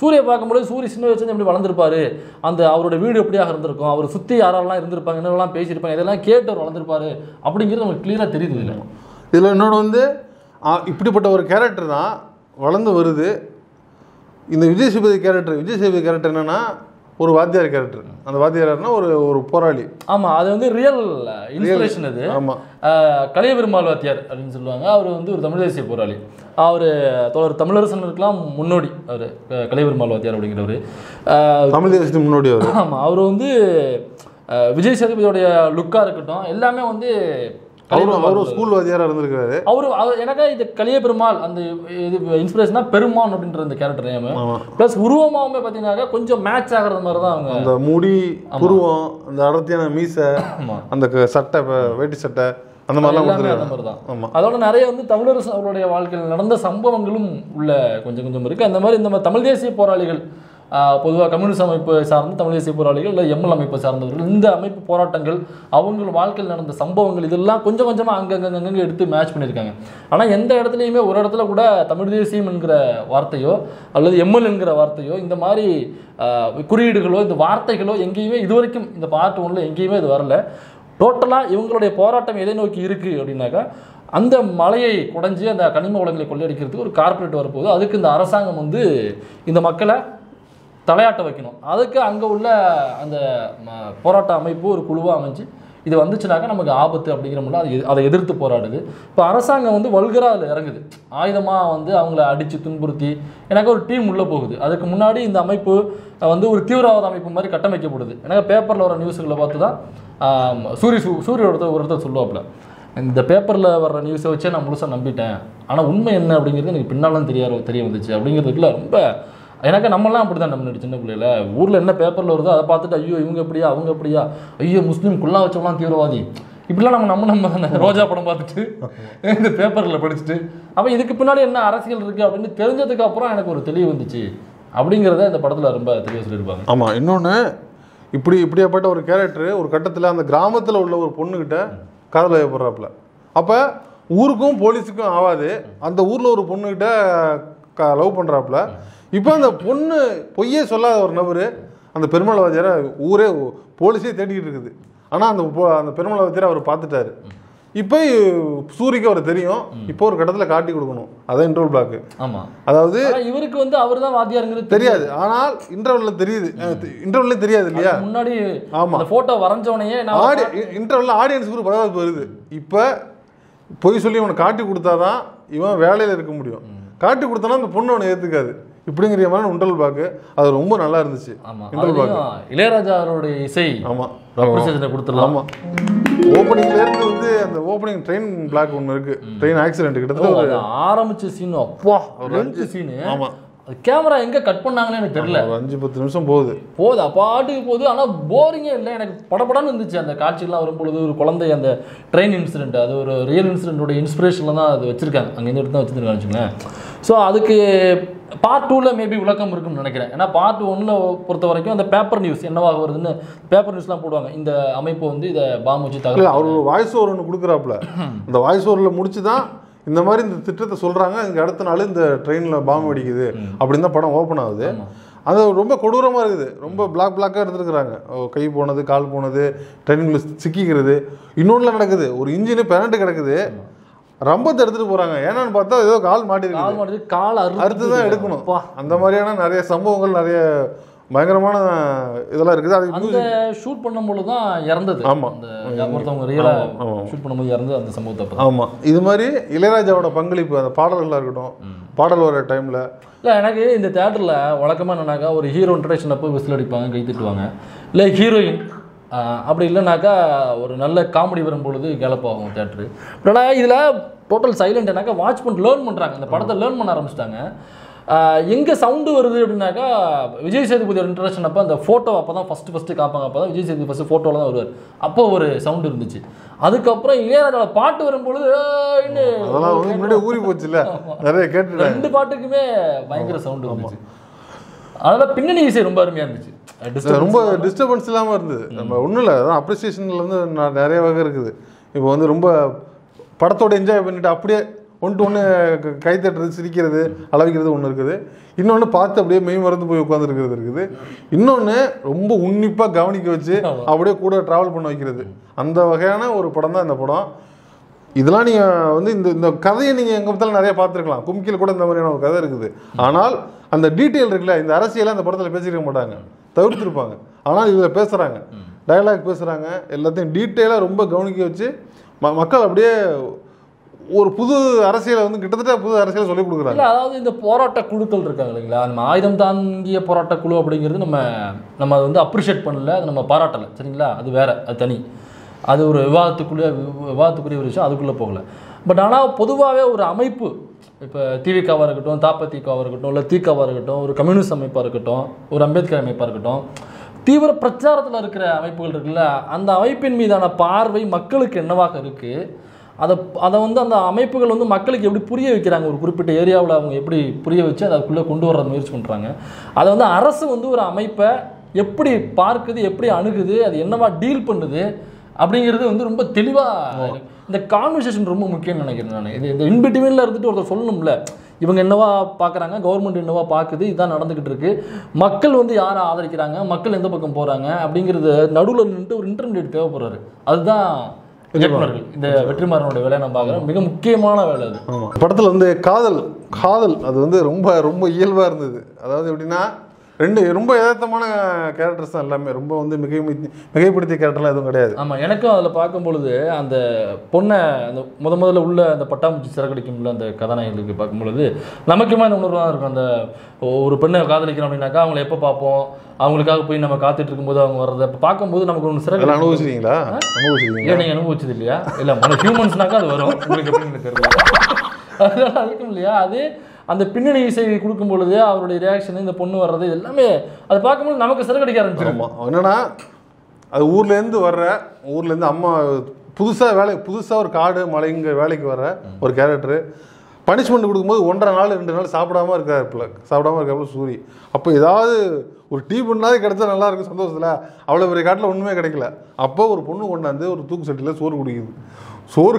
சூரிய பார்க்கும்போது சூரிய சின்ன வயசுல எப்படி வளர்ந்துருப்பாரு? அந்த அவரோட வீடு எப்படியாக இருந்திருக்கும்? அவர் சுற்றி யாரெல்லாம் இருந்திருப்பாங்க? என்னெல்லாம் பேசியிருப்பாங்க? இதெல்லாம் கேட்டு அவர் வளர்ந்துருப்பாரு அப்படிங்கிறது நமக்கு கிளியராக தெரியுது இல்லை இதில் இன்னொன்று வந்து இப்படிப்பட்ட ஒரு கேரக்டர் தான் வளர்ந்து வருது. இந்த விஜய் சேதுபதி கேரக்டர் விஜய் சேதுபதி கேரக்டர் என்னன்னா ஒரு வாத்தியார் கேரக்டர் அந்த வாத்தியார்னா ஒரு ஒரு போராளி. ஆமா அது வந்து ரியல் இன்ஸ்பிரேஷன் அது. ஆமா. ஆஹ் கலிய பெருமாள் வாத்தியார் அப்படின்னு சொல்லுவாங்க. அவர் வந்து ஒரு தமிழ் தேசிய போராளி. அவர் தோழர் தமிழரசனுக்கெல்லாம் முன்னோடி அவர் கலிய பெருமாள் வாத்தியார் அப்படிங்கிறவர். தமிழ் தேசத்துக்கு முன்னோடி அவர். ஆமா அவர் வந்து விஜய் சேதுபதியோடைய லுக்கா இருக்கட்டும் எல்லாமே வந்து அவரும் அவரும் ஸ்கூல் வாத்தியாரா இருந்திருக்காரு அவரு எனக்கா இது கலிய பெருமாள் அந்த இது இன்ஸ்பிரேஷனா பெருமான் அப்படின்ற அந்த கேரக்டர் நேம் ப்ளஸ் உருவமாவுமே பார்த்தீங்கன்னாக்கா கொஞ்சம் மேட்ச் ஆகிறது மாதிரி தான் அவங்க. அந்த முடி புருவம் அந்த அடர்த்தியான மீசை அந்த சட்டை வேட்டி சட்டை அந்த மாதிரிலாம் தான் அதோட நிறைய வந்து தமிழரசு அவருடைய வாழ்க்கையில் நடந்த சம்பவங்களும் உள்ள கொஞ்சம் கொஞ்சம் இருக்கு. அந்த மாதிரி இந்த மாதிரி தமிழ் தேசிய போராளிகள் பொதுவாக கம்யூனிஸ்ட் அமைப்பு சார்ந்த தமிழ் தேசிய போராளிகள் இல்லை எம்எல் அமைப்பை சார்ந்தவர்கள். இந்த அமைப்பு போராட்டங்கள் அவங்க வாழ்க்கையில் நடந்த சம்பவங்கள் இதெல்லாம் கொஞ்சம் கொஞ்சமாக அங்கங்கே அங்கங்கே எடுத்து மேட்ச் பண்ணியிருக்காங்க. ஆனால் எந்த இடத்துலையுமே ஒரு இடத்துல கூட தமிழ் தேசியம் என்கிற வார்த்தையோ அல்லது எம்எல் என்கிற வார்த்தையோ இந்த மாதிரி குறியீடுகளோ இந்த வார்த்தைகளோ எங்கேயுமே இதுவரைக்கும் இந்த பார்ட் ஒன்றில் எங்கேயுமே இது வரல. டோட்டலாக இவங்களுடைய போராட்டம் எதை நோக்கி இருக்குது அப்படின்னாக்கா அந்த மலையை குடைஞ்சி அந்த கனிம வளங்களை கொள்ளையடிக்கிறதுக்கு ஒரு கார்ப்பரேட் வரப்போகுது. அதுக்கு இந்த அரசாங்கம் வந்து இந்த மக்களை தலையாட்ட வைக்கணும். அதுக்கு அங்கே உள்ள அந்த ம- போராட்ட அமைப்பு ஒரு குழுவாக அமைஞ்சு இது வந்துச்சுனாக்கா நமக்கு ஆபத்து அப்படிங்கிற முடியல அது அதை எதிர்த்து போராடுது. இப்போ அரசாங்கம் வந்து வல்கரா அதில் இறங்குது. ஆயுதமாக வந்து அவங்கள அடித்து துன்புறுத்தி எனக்கு ஒரு டீம் உள்ளே போகுது. அதுக்கு முன்னாடி இந்த அமைப்பு வந்து ஒரு தீவிரவாத அமைப்பு மாதிரி கட்டமைக்கப்படுது. எனக்கு பேப்பரில் வர நியூஸுகளை பார்த்து தான் சூரிய சூரிய ஒருத்தர் ஒருத்தர் சொல்லுவாப்புல இந்த பேப்பரில் வர்ற நியூஸை வச்சே நான் முழுசாக நம்பிட்டேன். ஆனால் உண்மை என்ன அப்படிங்கிறது எனக்கு பின்னாலும் தெரியாது தெரிய வந்துச்சு அப்படிங்கிறதுக்குள்ள ரொம்ப எனக்கு நம்மளாம் அப்படி தான் நம்ம சின்ன பிள்ளையில. ஊரில் என்ன பேப்பரில் வருதோ அதை பார்த்துட்டு ஐயோ இவங்க எப்படியா அவங்க எப்படியா? ஐயோ முஸ்லீம் குள்ளா வச்சவங்களாம் தீவிரவாதி. இப்படிலாம் நம்ம நம்ம நம்ம தானே. ரோஜா படம் பார்த்துட்டு இந்த பேப்பரில் படிச்சுட்டு. அப்போ இதுக்கு பின்னாடி என்ன அரசியல் இருக்குது அப்படின்னு தெரிஞ்சதுக்கு அப்புறம் எனக்கு ஒரு தெளிவு வந்துச்சு. அப்படிங்கிறத இந்த படத்தில் ரொம்ப தெளிவாக சொல்லியிருப்பாங்க. ஆமாம் இன்னொன்று இப்படி இப்படியாப்பட்ட ஒரு கேரக்டர் ஒரு கட்டத்தில் அந்த கிராமத்தில் உள்ள ஒரு பொண்ணுக்கிட்ட காதல் வயப்படுறாப்புல அப்போ ஊருக்கும் போலீஸுக்கும் ஆகாது அந்த ஊரில் ஒரு பொண்ணுகிட்ட லவ் பண்ணுறாப்புல இப்போ அந்த பொண்ணு பொய்யே சொல்லாத ஒரு நபர் அந்த பெருமளவாதியார ஊரே போலீஸே தேடிக்கிட்டு இருக்குது. ஆனா அந்த அந்த பெருமளவாதியாரை அவர் பார்த்துட்டாரு. இப்போ சூரிக்கு அவர் தெரியும். இப்போ ஒரு கட்டத்துல காட்டி கொடுக்கணும். அதான் இன்ட்ரோல் பிளாக் ஆமாம் அதாவது ஆனால் இவருக்கு வந்து அவர் தான் வாத்தியாருங்கிறது தெரியாது. ஆனால் இன்டர்வல்ல தெரியுது. இன்டர்வல்ல தெரியாது இல்லையா? முன்னாடி ஆமா. அந்த போட்டோ வரைஞ்சவனையே ஆடி இன்டர்வல்ல ஆடியன்ஸ்க்கு ஒரு பரவாயில்ல வருது இப்போ பொய் சொல்லி இவனை காட்டி கொடுத்தாதான் இவன் வேலையில இருக்க முடியும். காட்டி கொடுத்தானா அந்த பொண்ணு அவனை ஏத்துக்காது. இப்படிங்கிற மாதிரி இன்டர்வல் பாக்கு. அது ரொம்ப நல்லா இருந்துச்சு. இன்டர்வல் பாக்கு. அதுலயும் இளையராஜா அவருடைய இசை ஆமா. கொடுத்துடலாம். ஆமா. ஓப்பனிங்ல இருந்து வந்து அந்த ஓப்பனிங் ட்ரெயின் பிளாக் ஒன்று இருக்கு. ட்ரெயின் ஆக்சிடென்ட் கிட்டத்தட்ட ஒரு ஆரம்பிச்ச சீன் அப்பா. லென்த் சீனு ஆமா. கேமரா எங்க கட் பண்ணாங்கன்னு எனக்கு தெரியல. அஞ்சு பத்து நிமிஷம் போகுது. போகுது அப்பாட்டுக்கு போகுது. ஆனா போரிங்கே இல்லை. எனக்கு படபடன்னு இருந்துச்சு. அந்த காட்சிகள்லாம் வரும்பொழுது ஒரு குழந்தை அந்த ட்ரெயின் இன்சிடென்ட் அது ஒரு ரியல் இன்சிடென்ட்டோட இன்ஸ்பிரேஷனில் தான் அது வச்சிருக்காங்க. அங்கே இந்த இடத்துல தான் வச்சிருக்காங்க வச்சுக்கோங்களேன். ஸோ அதுக்கு பார்ட் டூவில் மேபி விளக்கம் இருக்குன்னு நினைக்கிறேன். ஏன்னா பார்ட் ஒன்னில் பொறுத்த வரைக்கும் அந்த பேப்பர் நியூஸ் என்னவாக வருதுன்னு பேப்பர் நியூஸ்லாம் போடுவாங்க. இந்த அமைப்பு வந்து இதை பாம்பு வச்சு தகவல் அவர் வாய்ஸ் ஓவர் ஒன்று கொடுக்குறாப்புல. அந்த வாய்ஸ் ஓவரில் முடிச்சு தான் இந்த மாதிரி இந்த திட்டத்தை சொல்றாங்க இதுக்கு அடுத்த நாள் இந்த ட்ரெயின்ல பாம்பு வெடிக்குது அப்படின்னு தான் படம் ஓப்பன் ஆகுது. அது ரொம்ப கொடூரமா இருக்குது. ரொம்ப பிளாக் பிளாக்காக எடுத்துருக்குறாங்க கை போனது கால் போனது ட்ரெயின்குள்ள சிக்கிக்கிறது. இன்னொன்றுல நடக்குது. ஒரு இன்ஜின் பிறண்டு கிடக்குது. ரம்பத்தை எடுத்துட்டு போறாங்க. ஏன்னான்னு பார்த்தா ஏதோ கால் மாட்டிருக்கு கால் மாட்டுது கால் அறுத்து தான் எடுக்கணும். அந்த மாதிரியான நிறைய சம்பவங்கள் நிறைய பயங்கரமான இதெல்லாம் இருக்குது. அது அந்த ஷூட் பண்ணும்போது தான் இறந்தது. ஆமா. அந்த ஒருத்தவங்க ரியலா ஆமா. ஷூட் பண்ணும்போது இறந்தது அந்த சம்பவத்தை அப்ப ஆமா. இது மாதிரி இளையராஜாவோட பங்களிப்பு அந்த பாடல்களாக இருக்கட்டும் பாடல் வர டைம்ல இல்லை எனக்கு இந்த தேட்டரில் வழக்கமாக என்னன்னாக்கா ஒரு ஹீரோ இன்ட்ரடக்ஷன் அப்போ விசில் அடிப்பாங்க கை தட்டுவாங்க. இல்லை ஹீரோயின் அப்படி இல்லைனாக்கா ஒரு நல்ல காமெடி வரும்பொழுது கேலப் ஆகும் தேட்டரு பட் ஆனால் இதில் டோட்டல் சைலண்ட் என்னாக்கா வாட்ச் பண்ணி லேர்ன் பண்ணுறாங்க அந்த படத்தை லேர்ன் பண்ண ஆரம்பிச்சிட்டாங்க. எங்கே சவுண்டு வருது அப்படின்னாக்கா விஜய் சேதுபதி இன்ட்ரடக்ஷன் அப்போ அந்த ஃபோட்டோ அப்போ தான் ஃபஸ்ட்டு ஃபஸ்ட்டு காப்பாங்க. அப்போ தான் விஜய் சேதுபதி ஃபஸ்ட்டு ஃபோட்டோவில் தான் வருவார். அப்போ ஒரு சவுண்டு இருந்துச்சு. அதுக்கப்புறம் இளையராஜாவோட பாட்டு வரும்பொழுது அதெல்லாம் ஊறி போச்சுல்ல. நிறைய கேட்டுட்டாங்க ரெண்டு பாட்டுக்குமே பயங்கர சவுண்ட் இருந்துச்சு. அதெல்லாம் பின்னணி இசை ரொம்ப அருமையா இருந்துச்சு. ரொம்ப டிஸ்டர்பன்ஸ் இல்லாமல் இருந்தது. நம்ம ஒன்றும் இல்லை அதான் அப்ரிசியேஷனில் வந்து நிறைய வகை இருக்குது. இப்போ வந்து ரொம்ப படத்தோட என்ஜாய் பண்ணிட்டு அப்படியே ஒன்று டு ஒன்று கை தட்டுறது சிரிக்கிறது அளவிக்கிறது ஒன்று இருக்குது. இன்னொன்று பார்த்து அப்படியே மெய் மறந்து போய் உட்காந்துருக்கிறது இருக்குது. இன்னொன்று ரொம்ப உன்னிப்பாக கவனிக்க வச்சு அப்படியே கூட ட்ராவல் பண்ண வைக்கிறது. அந்த வகையான ஒரு படம் தான் இந்த படம். இதெல்லாம் நீங்கள் வந்து இந்த இந்த கதையை நீங்கள் எங்கே பார்த்தாலும் நிறைய பார்த்துருக்கலாம். கும்கியில் கூட இந்த மாதிரியான ஒரு கதை இருக்குது. ஆனால் அந்த டீட்டெயில் இருக்குல்ல இந்த அரசியலை அந்த படத்தில் பேசியிருக்க மாட்டாங்க. தவிர்த்திருப்பாங்க. ஆனால் இதில் பேசுகிறாங்க டயலாக் பேசுகிறாங்க எல்லாத்தையும் டீட்டெயிலாக ரொம்ப கவனிக்க வச்சு ம மக்கள் அப்படியே ஒரு புது அரசியலை வந்து கிட்டத்தட்ட புது அரசியலை சொல்லிக் கொடுக்குறாங்க. அதாவது இந்த போராட்ட குழுக்கள் இருக்காங்க இல்லைங்களா? நம்ம ஆயுதம் தாங்கிய போராட்ட குழு அப்படிங்கிறது நம்ம நம்ம அதை வந்து அப்ரிஷியேட் பண்ணல அதை நம்ம பாராட்டலை. சரிங்களா? அது வேற அது தனி. அது ஒரு விவாதத்துக்குள்ளே விவாதத்துக்குரிய ஒரு விஷயம் அதுக்குள்ளே போகலை. பட் ஆனால் பொதுவாகவே ஒரு அமைப்பு இப்போ திமுகவாக இருக்கட்டும் தாப்பத்திகாவாக இருக்கட்டும் இல்லை தீக்காவாக இருக்கட்டும் ஒரு கம்யூனிஸ்ட் அமைப்பாக இருக்கட்டும் ஒரு அம்பேத்கர் அமைப்பாக இருக்கட்டும் தீவிர பிரச்சாரத்தில் இருக்கிற அமைப்புகள் இருக்குல்ல அந்த அமைப்பின் மீதான பார்வை மக்களுக்கு என்னவாக இருக்குது அதை அதை வந்து அந்த அமைப்புகள் வந்து மக்களுக்கு எப்படி புரிய வைக்கிறாங்க? ஒரு குறிப்பிட்ட ஏரியாவில் அவங்க எப்படி புரிய வச்சு அதை அதுக்குள்ளே கொண்டு வர முயற்சி பண்ணுறாங்க அதை வந்து அரசு வந்து ஒரு அமைப்பை எப்படி பார்க்குது எப்படி அணுகுது அது என்னவா டீல் பண்ணுது அப்படிங்கிறது வந்து ரொம்ப தெளிவாக இந்த கான்வர்சேஷன் ரொம்ப முக்கியம்னு நினைக்கிறேன் நான். இது இந்த இன்பிட்வீனில் இருந்துட்டு ஒருத்தர் சொல்லணும்ல. இவங்க என்னவா பார்க்குறாங்க கவர்மெண்ட் என்னவா பார்க்குது இதான் நடந்துக்கிட்டு இருக்கு. மக்கள் வந்து யாரை ஆதரிக்கிறாங்க மக்கள் எந்த பக்கம் போகிறாங்க அப்படிங்கிறது நடுவில் நின்றுட்டு ஒரு இன்டர்மீடியட் தேவைப்படுறாரு. அதுதான் இயக்குனர்கள் இந்த வெற்றிமாறனுடைய வேலையை நான் பார்க்குறேன் மிக முக்கியமான வேலை அது. படத்தில் வந்து காதல் காதல் அது வந்து ரொம்ப ரொம்ப இயல்பாக இருந்தது. அதாவது எப்படின்னா ரெண்டு ரொம்ப யதார்த்தமான கேரக்டர்ஸ் தான் எல்லாமே. ரொம்ப வந்து மிகை மிகைப்படுத்திய கேரக்டர்லாம் எதுவும் கிடையாது. ஆமாம் எனக்கும் அதில் பார்க்கும் பொழுது அந்த பொண்ணை அந்த முத முதல்ல உள்ள அந்த பட்டாம்பூச்சி சிறகடிக்கும்ல அந்த கதாநாயகிகளுக்கு பார்க்கும் பொழுது நமக்குமே அந்த உணர்வு தான் இருக்கும். அந்த ஒரு பெண்ணை காதலிக்கிறோம் அப்படின்னாக்கா அவங்கள எப்போ பார்ப்போம்? அவங்களுக்காக போய் நம்ம காத்துட்டு இருக்கும்போது அவங்க வர்றதை பார்க்கும்போது நமக்கு ஒன்று சிறகு அனுபவிச்சிருக்கீங்களா? அனுபவிச்சிருக்கீங்க இல்லை நீங்கள் அனுபவிச்சது இல்லையா? இல்லை மன ஹியூமன்ஸ்னாக்கா அது வரும். உங்களுக்கு எப்படி எனக்கு தெரியல அதனால அதுக்கும் இல்லையா? அது அந்த பின்னணி இசை கொடுக்கும் பொழுது அவருடைய ரியாக்ஷன் இந்த பொண்ணு வர்றது எல்லாமே அதை பார்க்கும்போது நமக்கு சிறகடிக்க ஆரம்பிச்சிடும் என்னன்னா அது ஊர்லேருந்து வர்ற ஊர்லேருந்து அம்மா புதுசாக வேலை புதுசாக ஒரு காடு மலைங்க வேலைக்கு வர்ற ஒரு கேரக்டரு பனிஷ்மெண்ட் கொடுக்கும்போது ஒன்றரை நாள் ரெண்டு நாள் சாப்பிடாம இருக்காருப்பில் சாப்பிடாம இருக்காப்புல சூரி. அப்போ ஏதாவது ஒரு டீ பண்ணாது கிடைச்சா நல்லா இருக்கும் சந்தோஷத்தில். அவ்வளோ பெரிய காட்டில் ஒன்றுமே கிடைக்கல. அப்போ ஒரு பொண்ணு கொண்டாந்து ஒரு தூக்கு சட்டியில் சோறு குடிக்குது. சோறு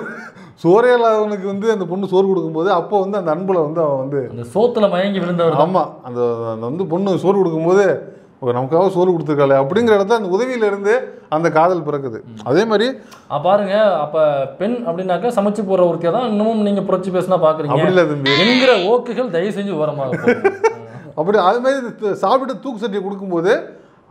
சோறே இல்லாதவனுக்கு வந்து அந்த பொண்ணு சோறு கொடுக்கும்போது அப்போ வந்து அந்த அன்பில் வந்து அவன் வந்து அந்த சோத்துல மயங்கி விழுந்தவர் ஆமாம் அந்த அந்த வந்து பொண்ணு சோறு கொடுக்கும்போது நமக்காக சோறு கொடுத்துருக்காளே அப்படிங்கிற இடத்துல அந்த உதவியில இருந்து அந்த காதல் பிறக்குது. அதே மாதிரி பாருங்க அப்ப பெண் அப்படின்னாக்கா சமைச்சு போற ஒருத்தியா தான் இன்னமும் நீங்க புரட்சி பேசினா பாக்குறீங்க. அப்படி இல்லை தம்பி. என்கிற ஓக்குகள் தயவு செஞ்சு ஓரமாக. அப்படி அது மாதிரி சாப்பிட்டு தூக்கு சட்டியை கொடுக்கும்போது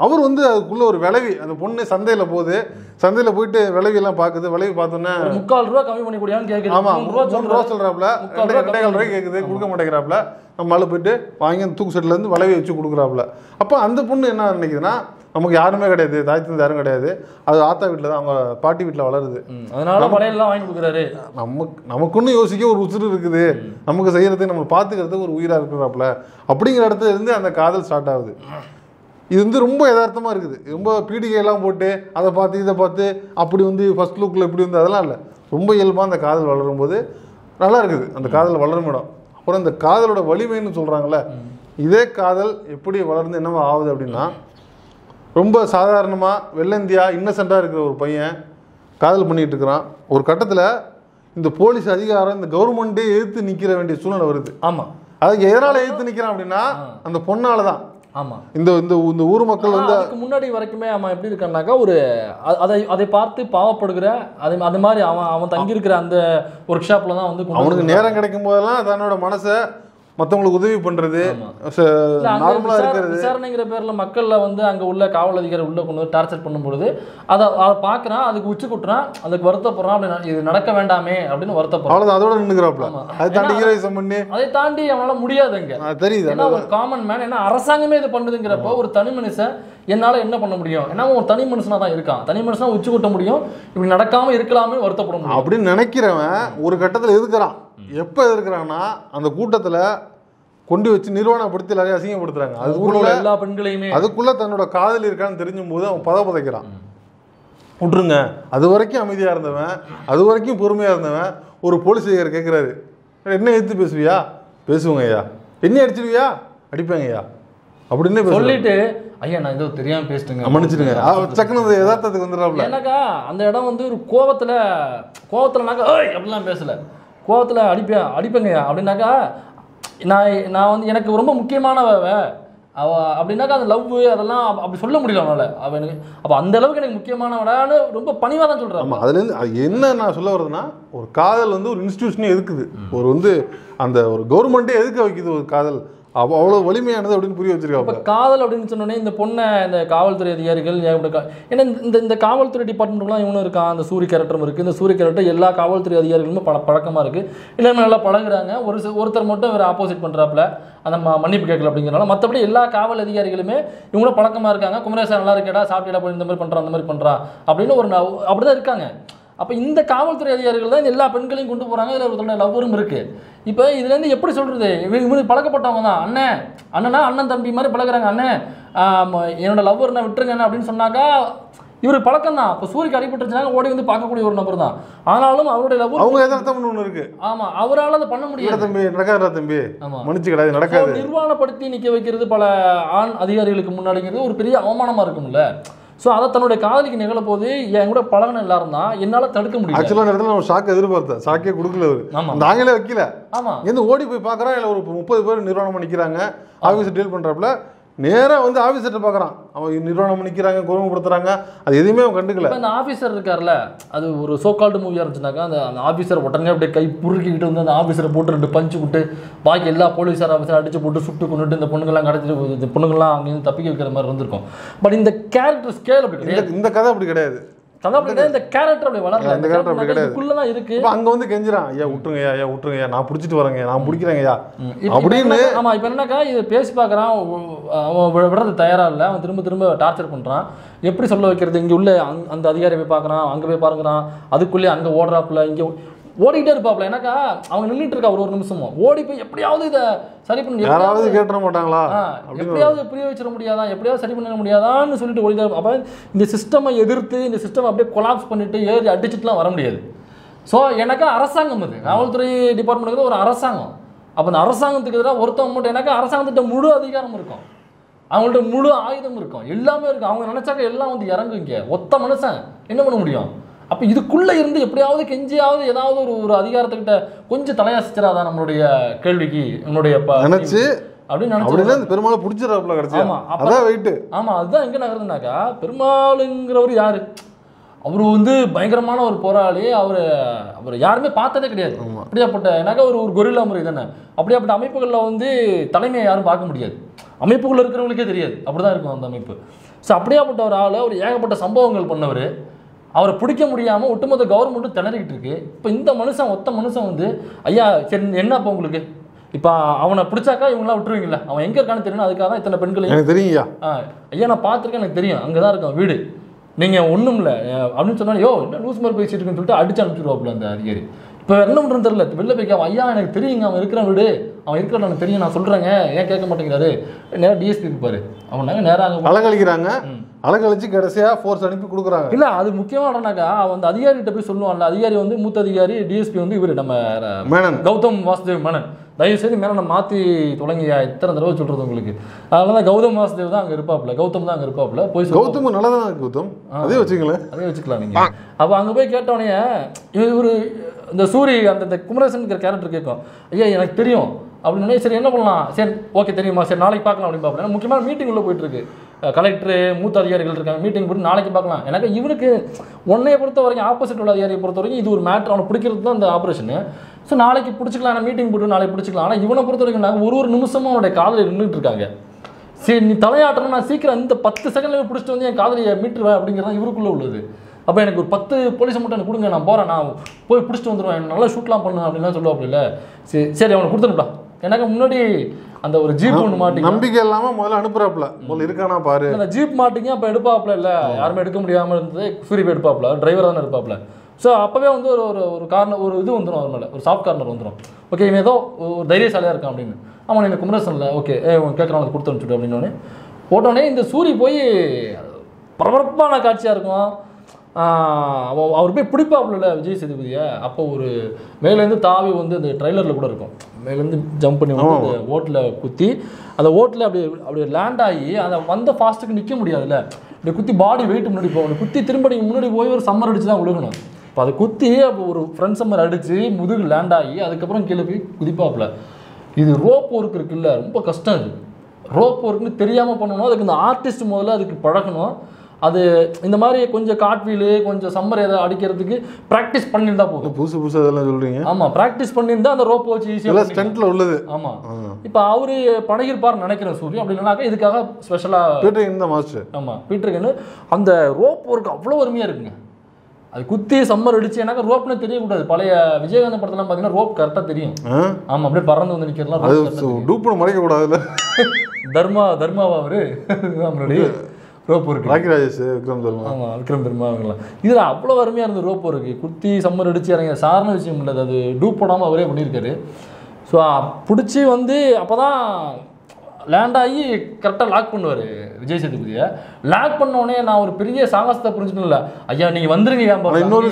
அவர் வந்து அதுக்குள்ள ஒரு விளைவி அந்த பொண்ணு சந்தையில போகுது சந்தையில போயிட்டு விளைவி எல்லாம் பார்க்குது விளைவி பார்த்தோன்னே முக்கால் ரூபா கம்மி பண்ணி கூடியான்னு கேக்குது. ஆமா மூணு ரூபா மூணு ரூபா சொல்றா சொல்றாப்புல முக்கால் ரெண்டு ரூபா ரெண்டே கால் ரூபாய் கேட்குது கொடுக்க மாட்டேங்கிறாப்புல. நம்ம ஆளு போயிட்டு வாங்கி அந்த தூக்கு சட்டில இருந்து விளைவி வச்சு கொடுக்குறாப்புல. அப்போ அந்த பொண்ணு என்ன நினைக்குதுன்னா நமக்கு யாருமே கிடையாது தாய் தந்தை யாரும் கிடையாது. அது ஆத்தா வீட்டில் தான் அவங்க பாட்டி வீட்டில் வளருது. அதனால வளையல்லாம் வாங்கி கொடுக்குறாரு. நமக்கு நமக்குன்னு யோசிக்க ஒரு உசுறு இருக்குது. நமக்கு செய்யறதுக்கு நம்ம பார்த்துக்கிறதுக்கு ஒரு உயிராக இருக்கிறாப்புல. அப்படிங்கிற இடத்துல இருந்து அந்த காதல் ஸ்டார்ட் ஆகுது. இது வந்து ரொம்ப யதார்த்தமாக இருக்குது. ரொம்ப பீடிகையெல்லாம் போட்டு அதை பார்த்து இதை பார்த்து அப்படி வந்து ஃபர்ஸ்ட் லுக்கில் இப்படி வந்து அதெல்லாம் இல்லை. ரொம்ப இயல்பாக அந்த காதல் வளரும் போது நல்லா இருக்குது. அந்த காதல் வளரும் இடம். அப்புறம் இந்த காதலோட வலிமைன்னு சொல்கிறாங்கல்ல இதே காதல் எப்படி வளர்ந்து என்னவா ஆகுது அப்படின்னா ரொம்ப சாதாரணமாக வெள்ளந்தியா இன்னசென்ட்டாக இருக்கிற ஒரு பையன் காதல் பண்ணிட்டு இருக்கிறான். ஒரு கட்டத்தில் இந்த போலீஸ் அதிகாரம் இந்த கவர்மெண்ட்டே எதிர்த்து நிற்கிற வேண்டிய சூழ்நிலை வருது. ஆமா. அதுக்கு எதனால் எதிர்த்து நிற்கிறான் அப்படின்னா அந்த பொண்ணால தான் ஆமா. இந்த இந்த இந்த ஊர் மக்கள் வந்து அதுக்கு முன்னாடி வரைக்குமே அவன் எப்படி இருக்கான்னாக்கா ஒரு அதை அதை பார்த்து பாவப்படுகிற அது அது மாதிரி அவன் அவன் தங்கி இருக்கிற அந்த ஒர்க் ஷாப்ல தான் வந்து அவனுக்கு நேரம் கிடைக்கும் போதெல்லாம் தன்னோட மனசை மத்தவங்களுக்கு உதவி பண்றது ஆமா. ச- இல்ல, அங்க நார்மலா விசார- இருக்கிறது. விசாரணைங்கிற பேர்ல மக்கள்ல வந்து அங்க உள்ள காவல் அதிகாரி உள்ள கொண்டு வந்து டார்ச்சர் பண்ணும்பொழுது அதை அதை பார்க்கறான் அதுக்கு உச்சி குட்டுறான் அதுக்கு வருத்தப்படுறான் அப்படி இது நடக்க வேண்டாமே அப்படின்னு வருத்தப்படுறான் அதோட நின்னுக்கிறாப்ல ஆமா. அது தாண்டி ஹீரோயிசம் பண்ணி அதை தாண்டி அவனால முடியாதுங்க ஆ, தெரியுது ஏன்னா ஒரு காமன் மேன் ஏன்னா அரசாங்கமே இது பண்ணுதுங்கிறப்போ ஒரு தனி மனுஷன் என்னால என்ன பண்ண முடியும்? ஏன்னா ஒரு தனி மனுஷனா தான் இருக்கான். தனி மனுஷனா உச்சி குட்ட முடியும். இப்படி நடக்காம இருக்கலாமே வருத்தப்பட முடியும். அப்படின்னு நினைக்கிறவன் ஒரு கட்டத்துல எதுக்குறான்? எப்ப எதிர்க்கிறான்னா அந்த கூட்டத்துல கொண்டு வச்சு நிர்வாணப்படுத்தி எல்லாரையும் அசிங்கப்படுத்துறாங்க. அதுக்குள்ள எல்லா பெண்களையுமே அதுக்குள்ள தன்னோட காதல் இருக்கான்னு தெரிஞ்சும் போது அவன் பத பதைக்கிறான் விட்டுருங்க. அது வரைக்கும் அமைதியா இருந்தவன் அது வரைக்கும் பொறுமையா இருந்தவன் ஒரு போலீஸ் அதிகாரி கேட்கிறாரு என்ன எடுத்து பேசுவியா? பேசுவோங்க ஐயா. என்ன அடிச்சிருவியா? அடிப்பேங்க ஐயா. அப்படின்னு. சொல்லிட்டு ஐயா நான் ஏதோ தெரியாம பேசிட்டுங்க. மன்னிச்சிடுங்க. அவர் சக்குனு அந்த யதார்த்தத்துக்கு வந்துடுறாப்ல. ஏன்னாக்கா அந்த இடம் வந்து ஒரு கோவத்துல கோவத்துலனாக்கா ஏய்! அப்படிலாம் பேசல. கோவத்துல அடிப்பேன் அடிப்பேங்கய்யா அப்படின்னாக்கா நான் நான் வந்து எனக்கு ரொம்ப முக்கியமானவ அவ. அப்படின்னாக்கா அந்த லவ் அதெல்லாம் அப்ப- அப்படி சொல்ல முடியல அவனால. அவ எனக்கு அப்போ அந்த அளவுக்கு எனக்கு முக்கியமானவடான்னு ரொம்ப பணிவாக தான் சொல்கிறான் ஆமா அதுல இருந்து அது என்ன நான் சொல்ல வருதுன்னா ஒரு காதல் வந்து ஒரு இன்ஸ்டிடியூஷனே எதுக்குது? ஒரு வந்து அந்த ஒரு கவர்மெண்ட்டே எதுக்க வைக்குது ஒரு காதல்? அவ அவ்வளவு வலிமையானது அப்படின்னு புரிய இப்போ காதல் அப்படின்னு சொன்னோடனே இந்த பொண்ணை இந்த காவல்துறை அதிகாரிகள் ஏன்னா இந்த- இந்த காவல்துறை டிபார்ட்மெண்ட்லாம் இவனும் இருக்கான் அந்த சூரிய கேரக்டரும் இருக்குது இந்த சூரிய கேரக்டர் எல்லா காவல்துறை அதிகாரிகளுமே பல பழக்கமாக இருக்குது எல்லாமே நல்லா பழகுறாங்க. ஒரு ஒருத்தர் மட்டும் இவர் ஆப்போசிட் பண்ணுறாப்புல அந்த ம- மன்னிப்பு கேட்கல அப்படிங்கிறனால மற்றபடி எல்லா காவல் அதிகாரிகளுமே இவங்களும் பழக்கமாக இருக்காங்க. குமரேசன் நல்லா இருக்கேடா சாப்பிட்டா போய் இந்த மாதிரி பண்ணுறான் அந்த மாதிரி பண்ணுறான் அப்படின்னு ஒரு ந- அப்படிதான் இருக்காங்க. அப்போ இந்த காவல்துறை அதிகாரிகள் தான் எல்லா பெண்களையும் கொண்டு போகிறாங்க இதில் ஒருத்தரோட லவ்வரும் இருக்குது இப்போ இதுலேருந்து எப்படி சொல்கிறது இவங்க இவனுக்கு பழக்கப்பட்டவங்க தான். அண்ணன் அண்ணனா அண்ணன் தம்பி மாதிரி பழகுறாங்க. அண்ணன் ஆம், என்னோட லவ்வர் நான் விட்டுருங்க அப்படின்னு சொன்னாக்கா இவருக்கு பழக்கம் தான். இப்போ சூரியக்கு அடிபட்டுருச்சுனாங்க ஓடி வந்து பார்க்கக்கூடிய ஒரு நபர் தான். ஆனாலும் அவருடைய லவ்வர் அவங்க எதார்த்தம்னு ஒண்ணு இருக்கு. ஆமாம் அவரால் அதை பண்ண முடியாது. தம்பி? நடக்காதுடா தம்பி. ஆமாம் மன்னிச்சுக்கடா இது நடக்காது. நிர்வாணப்படுத்தி நிற்க வைக்கிறது பல ஆண் அதிகாரிகளுக்கு முன்னாடிங்கிறது ஒரு பெரிய அவமானமாக இருக்கும்ல. ஸோ அதை தன்னுடைய காதலிக்கு நிகழ போது என் கூட பழகின எல்லாரும் தான் என்னால் தடுக்க முடியல. ஆக்சுவலாக இடத்துல நான் ஷாக் எதிர்பார்த்தேன். ஷாக்கே கொடுக்கல அவரு. ஆமாம் ஆங்கிலே வைக்கல. ஆமாம் இங்கேருந்து ஓடி போய் பார்க்குறான் இல்லை ஒரு முப்பது பேர் நிர்வாணம் பண்ணிக்கிறாங்க ஆஃபீஸர் டீல் பண்ணுறாப்புல நேராக வந்து ஆஃபீஸர்கிட்ட பார்க்குறான் அவன் நிர்வாணம் பண்ணிக்கிறாங்க கொடுமைப்படுத்துறாங்க. அது எதுவுமே அவன் கண்டுக்கல. அந்த ஆஃபீஸர் இருக்கார்ல அது ஒரு சோகால்டு மூவியாக இருந்துச்சுனாக்கா அந்த அந்த ஆஃபீஸர் உடனே அப்படியே கை புருக்கிக்கிட்டு வந்து அந்த ஆஃபீஸரை போட்டு ரெண்டு பஞ்சு விட்டு பாக்கி எல்லா போலீஸார் ஆஃபீஸர் அடிச்சு போட்டு சுட்டு கொண்டுட்டு இந்த பொண்ணுங்கெல்லாம் கடத்திட்டு இந்த பொண்ணுங்கெல்லாம் அங்கேருந்து தப்பிக்க வைக்கிற மாதிரி இருந்திருக்கும். பட் இந்த கேரக்டர் ஸ்கேல் அப்படி கிடையாது. இந்த கதை அப்படி கிடையாது. கதை அப்படி கிடையாது இந்த கேரக்டர் அப்படி வளரல. இந்த character அப்படி கிடையாது. இருக்கு. இப்போ அங்கே வந்து கெஞ்சுறான் ஐயா விட்டுருங்க ஐயா நான் பிடிச்சிட்டு வரேங்க நான் பிடிக்கிறேங்க ஐயா. இப்ப- அப்படின்னு- ஆமா இப்போ என்னக்கா இது பேசி பார்க்குறான் அவன் விடுறது தயாரா இல்லை. அவன் திரும்ப திரும்ப டார்ச்சர் பண்றான். எப்படி சொல்ல வைக்கிறது? இங்க உள்ள அந்த அதிகாரி போய் பார்க்கறான் அங்க போய் பாருங்கிறான். அதுக்குள்ளே அங்க ஓடுறாப்புல இங்க ஓடிக்கிட்டே இருப்பாப்புல எனக்கா அவங்க நின்றுட்டு இருக்கா ஒரு ஒரு நிமிஷமும். ஓடி போய் எப்படியாவது இதை சரி பண்ணி யாராவது கேட்டுற மாட்டாங்களா? எப்படியாவது புரிய வச்சிட முடியாதா? எப்படியாவது சரி பண்ண முடியாதான்னு சொல்லிட்டு இருப்பான். அப்ப இந்த சிஸ்டமை எதிர்த்து இந்த சிஸ்டம் அப்படியே கொலாப்ஸ் பண்ணிட்டு ஏறி அடிச்சுட்டுலாம் வர முடியாது. ஸோ எனக்கு அரசாங்கம் அது. காவல்துறை டிபார்ட்மெண்ட்டுக்கு ஒரு அரசாங்கம். அப்போ அந்த அரசாங்கத்துக்கு எதிராக ஒருத்தவங்க மட்டும் எனக்கு அரசாங்கத்திட்ட முழு அதிகாரம் இருக்கும். அவங்கள்ட்ட முழு ஆயுதம் இருக்கும். எல்லாமே இருக்கும். அவங்க நினைச்சாக்க எல்லாம் வந்து இறங்கும் இங்கே. ஒத்த மனுஷன். என்ன பண்ண முடியும்? அப்போ இதுக்குள்ள இருந்து எப்படியாவது கெஞ்சியாவது ஏதாவது ஒரு ஒரு அதிகாரத்துக்கிட்ட கொஞ்சம் தலையாசிச்சிடாதா நம்மளுடைய கேள்விக்கு நம்மளுடைய நினைச்சு அப்படின்னு நினைச்சு பெருமாளை பிடிச்சிடறாப்புல கடைசியா. ஆமா, அப்ப- அதான் வெயிட்டு ஆமா அதுதான் எங்க நகருதுனாக்கா பெருமாளுங்கிறவர் யாரு? அவர் வந்து பயங்கரமான ஒரு போராளி அவர் அவர் யாருமே பார்த்ததே கிடையாது. அப்படியாப்பட்ட ஏன்னாக்கா ஒரு ஒரு கொரில்லா முறை தானே. அப்படியாப்பட்ட அமைப்புகளில் வந்து தலைமையை யாரும் பார்க்க முடியாது. அமைப்புக்குள்ள இருக்கிறவங்களுக்கே தெரியாது. அப்படிதான் இருக்கும் அந்த அமைப்பு. ஸோ அப்படியாப்பட்ட ஒரு ஆள் அவர் ஏகப்பட்ட சம்பவங்கள் பண்ணவர் அவரை பிடிக்க முடியாமல் ஒட்டுமொத்த கவர்மெண்ட்டும் திணறிக்கிட்டு இருக்கு. இப்போ இந்த மனுஷன் ஒத்த மனுஷன் வந்து ஐயா சரி என்ன அப்போ உங்களுக்கு? இப்போ அவனை பிடிச்சாக்கா இவங்களாம் விட்டுருவீங்களா அவன் எங்கே இருக்கான்னு தெரியும் அதுக்காக தான் இத்தனை பெண்களையும் எனக்கு தெரியும் ஐயா. ஐயா நான் பார்த்துருக்கேன் எனக்கு தெரியும். அங்கே தான் இருக்கும் வீடு. நீங்கள் ஒன்றும் இல்லை அப்படின்னு சொன்னாலும் யோ என்ன லூஸ் மாதிரி பேசிட்டு இருக்குன்னு சொல்லிட்டு அடிச்சு அனுப்பிச்சிடுவாப்புல அந்த அதிகாரி. இப்போ என்ன பண்ணுறது தெரியல. வெளில போய் கேட்பான், ஐயா எனக்கு தெரியுங்க அவன் இருக்கிற வீடு. அவன் இருக்கிற எனக்கு தெரியும் நான் சொல்கிறேங்க ஏன் கேட்க மாட்டேங்கிறாரு? நேராக டிஎஸ்பி இருப்பாரு. அவன் நாங்கள் நேராக அங்கே அலங்கழிக்கிறாங்க. அலங்கழிச்சு கடைசியா ஃபோர்ஸ் அனுப்பி கொடுக்குறாங்க. இல்லை அது முக்கியமாக என்னன்னாக்கா அவன் அந்த அதிகாரிகிட்ட போய் சொல்லுவான்ல அதிகாரி வந்து மூத்த அதிகாரி டிஎஸ்பி வந்து இவர் நம்ம மேனன். கௌதம் வாசுதேவ் மேனன். தயவு செய்து மேனனை மாற்றி தொடங்கியா இத்தனை தடவை சொல்கிறது உங்களுக்கு. அதனால தான் கௌதம் வாசுதேவ் தான் அங்கே இருப்பாப்புல கௌதம் தான் அங்கே இருப்பாப்புல போய். கௌதம் நல்லதானே இருக்கு கௌதம். அதே வச்சுங்களேன் அதே வச்சுக்கலாம் நீங்க அப்போ அங்கே போய் கேட்டோடனே இவர் இந்த சூரி அந்த இந்த குமரேசன்ங்கிற கேரக்டர் கேட்கும். ஐயா எனக்கு தெரியும். அப்படின்னு சரி என்ன பண்ணலாம்? சரி ஓகே தெரியுமா? சரி நாளைக்கு பார்க்கலாம். அப்படின்னு பார்ப்பேன் முக்கியமான மீட்டிங் உள்ளே போயிட்டுருக்கு கலெக்டர் மூத்த அதிகாரிகள் இருக்காங்க. மீட்டிங் போட்டு நாளைக்கு பார்க்கலாம். எனக்கு இவனுக்கு உன்னைய பொறுத்த வரைக்கும் ஆப்போசிட் உள்ள அதிகாரியை பொறுத்த வரைக்கும் இது ஒரு மேட்ரு அவனை பிடிக்கிறது தான் இந்த ஆப்ரேஷனு ஸோ நாளைக்கு பிடிச்சிக்கலாம். ஆனால் மீட்டிங் போட்டு நாளைக்கு பிடிச்சிக்கலாம். ஆனால் இவனை பொறுத்த வரைக்கும் நாங்கள் ஒரு ஒரு நிமிஷமும் அவனுடைய காதலில் நின்றுட்டு இருக்காங்க. சரி நீ தலையாட்டணும் நான் சீக்கிரம் இந்த பத்து செகண்ட்ல பிடிச்சிட்டு வந்து என் காதலியை மீட்டுருவேன் அப்படிங்கிறது தான் இவருக்குள்ளே உள்ளது. அப்போ எனக்கு ஒரு பத்து போலீஸை மட்டும் எனக்கு கொடுங்க நான் போகிறேன் நான் போய் பிடிச்சிட்டு வந்துடுவேன் நல்லா ஷூட்லாம் பண்ணு அப்படின்லாம் சொல்லுவாப்புல. சரி சரி அவனை கொடுத்துருப்பா எனக்கு முன்னாடி அந்த ஒரு ஜீப் ஒன்று மாட்டிங்க. நம்பிக்கை இல்லாம முதல்ல அனுப்புறாப்புல. முதல்ல இருக்கானா பாரு. அந்த ஜீப் மாட்டிங்க அப்போ எடுப்பாப்புல இல்லை. யாருமே எடுக்க முடியாமல் இருந்தது சூரிய போய் எடுப்பாப்புல. டிரைவர் தானே எடுப்பாப்புல. ஸோ அப்போவே வந்து ஒரு ஒரு ஒரு கார்னர் ஒரு இது வந்துடும் அவர் மேலே. ஒரு சாஃப்ட் கார்னர் வந்துடும் ஓகே இவன் ஏதோ ஒரு தைரியசாலியாக இருக்கான் அப்படின்னு. ஆமாம் எனக்கு குமரசனில்? ஓகே ஏ உன் கேட்குறான் அதை கொடுத்து அனுப்பிச்சுட்டு அப்படின்னோடனே போட்டோடனே இந்த சூரி போய் பரபரப்பான காட்சியாக இருக்கும். அவர் போய் பிடிப்பாப்புல விஜய் சேதுபதியை. அப்போ ஒரு மேலேருந்து தாவி வந்து அந்த ட்ரைலரில் கூட இருக்கும். மேலேருந்து ஜம்ப் பண்ணி வந்து அந்த ஓட்டில் குத்தி அந்த ஓட்டில் அப்படி அப்படி லேண்ட் ஆகி அதை வந்த ஃபாஸ்ட்டுக்கு நிற்க முடியாதுல்ல. இப்படி குத்தி பாடி வெயிட் முன்னாடி போகணும் குத்தி திரும்ப நீங்க முன்னாடி போய் ஒரு சம்மர் அடிச்சு தான் விழுகணும் இப்போ அதை குத்தி அப்போ ஒரு ஃப்ரண்ட் சம்மர் அடித்து முதுகு லேண்ட் ஆகி அதுக்கப்புறம் கீழே போய் குதிப்பாப்புல. இது ரோப் ஒர்க் இருக்குல்ல ரொம்ப கஷ்டம் இது. ரோப் ஒர்க்னு தெரியாமல் பண்ணணும் அதுக்கு இந்த ஆர்டிஸ்ட் முதல்ல அதுக்கு பழகணும். அது இந்த மாதிரி கொஞ்சம் காட்வீலு கொஞ்சம் சம்மர் ஏதாவது அடிக்கிறதுக்கு ப்ராக்டிஸ் பண்ணியிருந்தா போதும். புதுசு புதுசு அதெல்லாம் சொல்றீங்க. ஆமா ப்ராக்டிஸ் பண்ணியிருந்தா அந்த ரோப் வச்சு ஈஸியாக ஸ்டண்ட்ல உள்ளது. ஆமா. இப்போ அவரு பழகிருப்பார் நினைக்கிறேன் சூரிய. அப்படி இல்லைனாக்கா இதுக்காக ஸ்பெஷலா பீட்டர் இந்த மாஸ்டர் ஆமா பீட்டருக்குன்னு அந்த ரோப் ஒர்க் அவ்வளோ அருமையா இருக்குங்க. அது குத்தி சம்மர் அடிச்சு எனக்கு ரோப்னு தெரியக்கூடாது. பழைய விஜயகாந்த் படத்தெல்லாம் பார்த்தீங்கன்னா ரோப் கரெக்டாக தெரியும். ஆமா அப்படியே பறந்து வந்து நிற்கிறலாம் ரோப் டூப்னு மறைக்க கூடாதுல்ல தர்மா தர்மாவா அவரு? நம்மளுடைய ரோப் ஒர்க் ராஜேஷ் விக்ரம் சொல்லுவாங்க ஆமா விக்ரம் பெருமா அவங்களாம் இதுல அவ்வளோ அருமையா இருந்த ரோப் இருக்கு. குத்தி சம்மர் அடிச்சு இறங்க சாதாரண விஷயம் இல்லை. அது டூப் போடாம அவரே பண்ணியிருக்காரு. ஸோ பிடிச்சி வந்து அப்பதான் லேண்ட் ஆகி கரெக்டாக லாக் பண்ணுவார் விஜய் சேதுபதியை. லாக் பண்ண உடனே நான் ஒரு பெரிய சாகசத்தை புரிஞ்சுக்கணும்ல. ஐயா நீங்க வந்துருங்க ஏன்? இன்னொரு.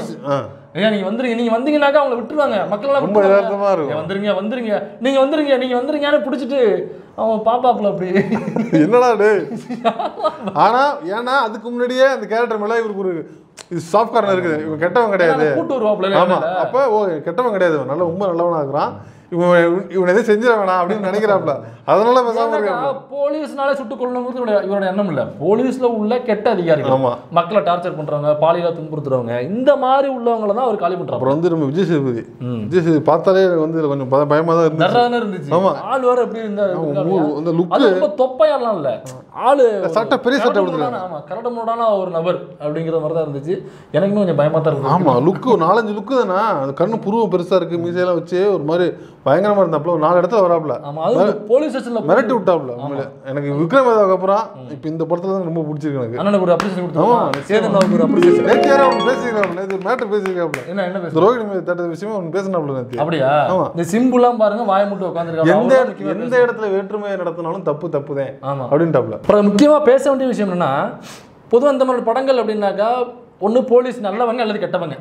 ஐயா நீங்க வந்துருங்க நீங்க வந்தீங்கன்னாக்கா அவங்கள விட்டுருவாங்க. மக்கள் எல்லாம் ரொம்ப விட்டுருவாங்க. யதார்த்தமா இருக்கும். வந்துருங்க வந்துருங்க. நீங்க வந்துருங்க நீங்க வந்துருங்கன்னு பிடிச்சிட்டு அவன் பாப்பாப்புல அப்படி என்னடா டேய் ஆனா ஏன்னா அதுக்கு முன்னாடியே அந்த கேரக்டர் மேல இவருக்கு ஒரு இது சாஃப்ட் கார்னர் இருக்குது. இவன் கெட்டவன் கிடையாது. கூட்டு வருவாப்புல ஆமா. அப்ப ஓ கெட்டவன் கிடையாது. நல்ல ரொம்ப நல்லவனா இருக்கிறான். இவன் இவன் எதுவும் செஞ்சிட வேணாம் அப்படின்னு நினைக்கிறாப்ல. அதனால பேசாம போலீஸ்னாலே சுட்டுக் கொள்ளணுங்கிறது இவரோட எண்ணம் இல்ல. போலீஸ்ல உள்ள கெட்ட அதிகாரிகள். ஆமா. மக்களை டார்ச்சர் பண்றவங்க பாலியலா துன்புறுத்துறவங்க இந்த மாதிரி உள்ளவங்கள தான் அவர் காலி பண்றாரு அப்புறம் வந்து நம்ம விஜய் சேதுபதி. விஜய் சேதுபதி பார்த்தாலே வந்து கொஞ்சம் பய- பயமா தான் இருந்துச்சு. இருந்துச்சு. ஆமா. ஆள் வேற எப்படி இருந்தா ஊ- அந்த லுக் ரொம்ப தொப்பையாலாம் இல்ல. ஆளு சட்டை, பெரிய சட்டை கரடுமுரடான- ஆமா கரடுமுரடான ஒரு நபர் அப்படிங்கிற மாதிரி தான் இருந்துச்சு. எனக்குமே கொஞ்சம் பயமா தான் இருந்துச்சு. ஆமா லுக்கு நாலஞ்சு லுக்கு தானே. அந்த கண்ணு புருவம் பெருசா இருக்கு மீசையெல்லாம் வச்சு ஒரு மாதிரி பயங்கரமா இருந்தாப்புல ஒரு நாலு இடத்துல வராப்புல. போலீஸ் ஸ்டேஷன்ல மிரட்டி விட்டாப்புல. எனக்கு விக்ரம் வேதாவுக்கு அப்புறம் இப்ப இந்த படத்துல தான் ரொம்ப பிடிச்சிருக்கு எனக்கு. அண்ணனுக்கு ஒரு அப்ரிசியேஷன் கொடுத்தோம் சேதன் ஒரு அப்ரிசியேஷன் நேற்று அவன் பேசிக்கிறாப்புல நேற்று மேட்டர் பேசிக்கிறாப்புல என்ன என்ன பேசுறோம் ரோஹிணி மீது தட்ட விஷயமா அவன் பேசினாப்புல நேற்று அப்படியா? ஆமா. இந்த சிம்புலாம் பாருங்க வாய முட்டு உட்காந்துருக்காங்க எந்த எந்த இடத்துல வேற்றுமை நடத்தினாலும் தப்பு தப்பு தான் ஆமா. அப்படின்ட்டாப்புல அப்புறம் முக்கியமாக பேச வேண்டிய விஷயம் என்னன்னா பொதுவாக இந்த மாதிரி படங்கள் அப்படின்னாக்கா ஒன்று போலீஸ் நல்லவங்க அல்லது கெட்டவங்க.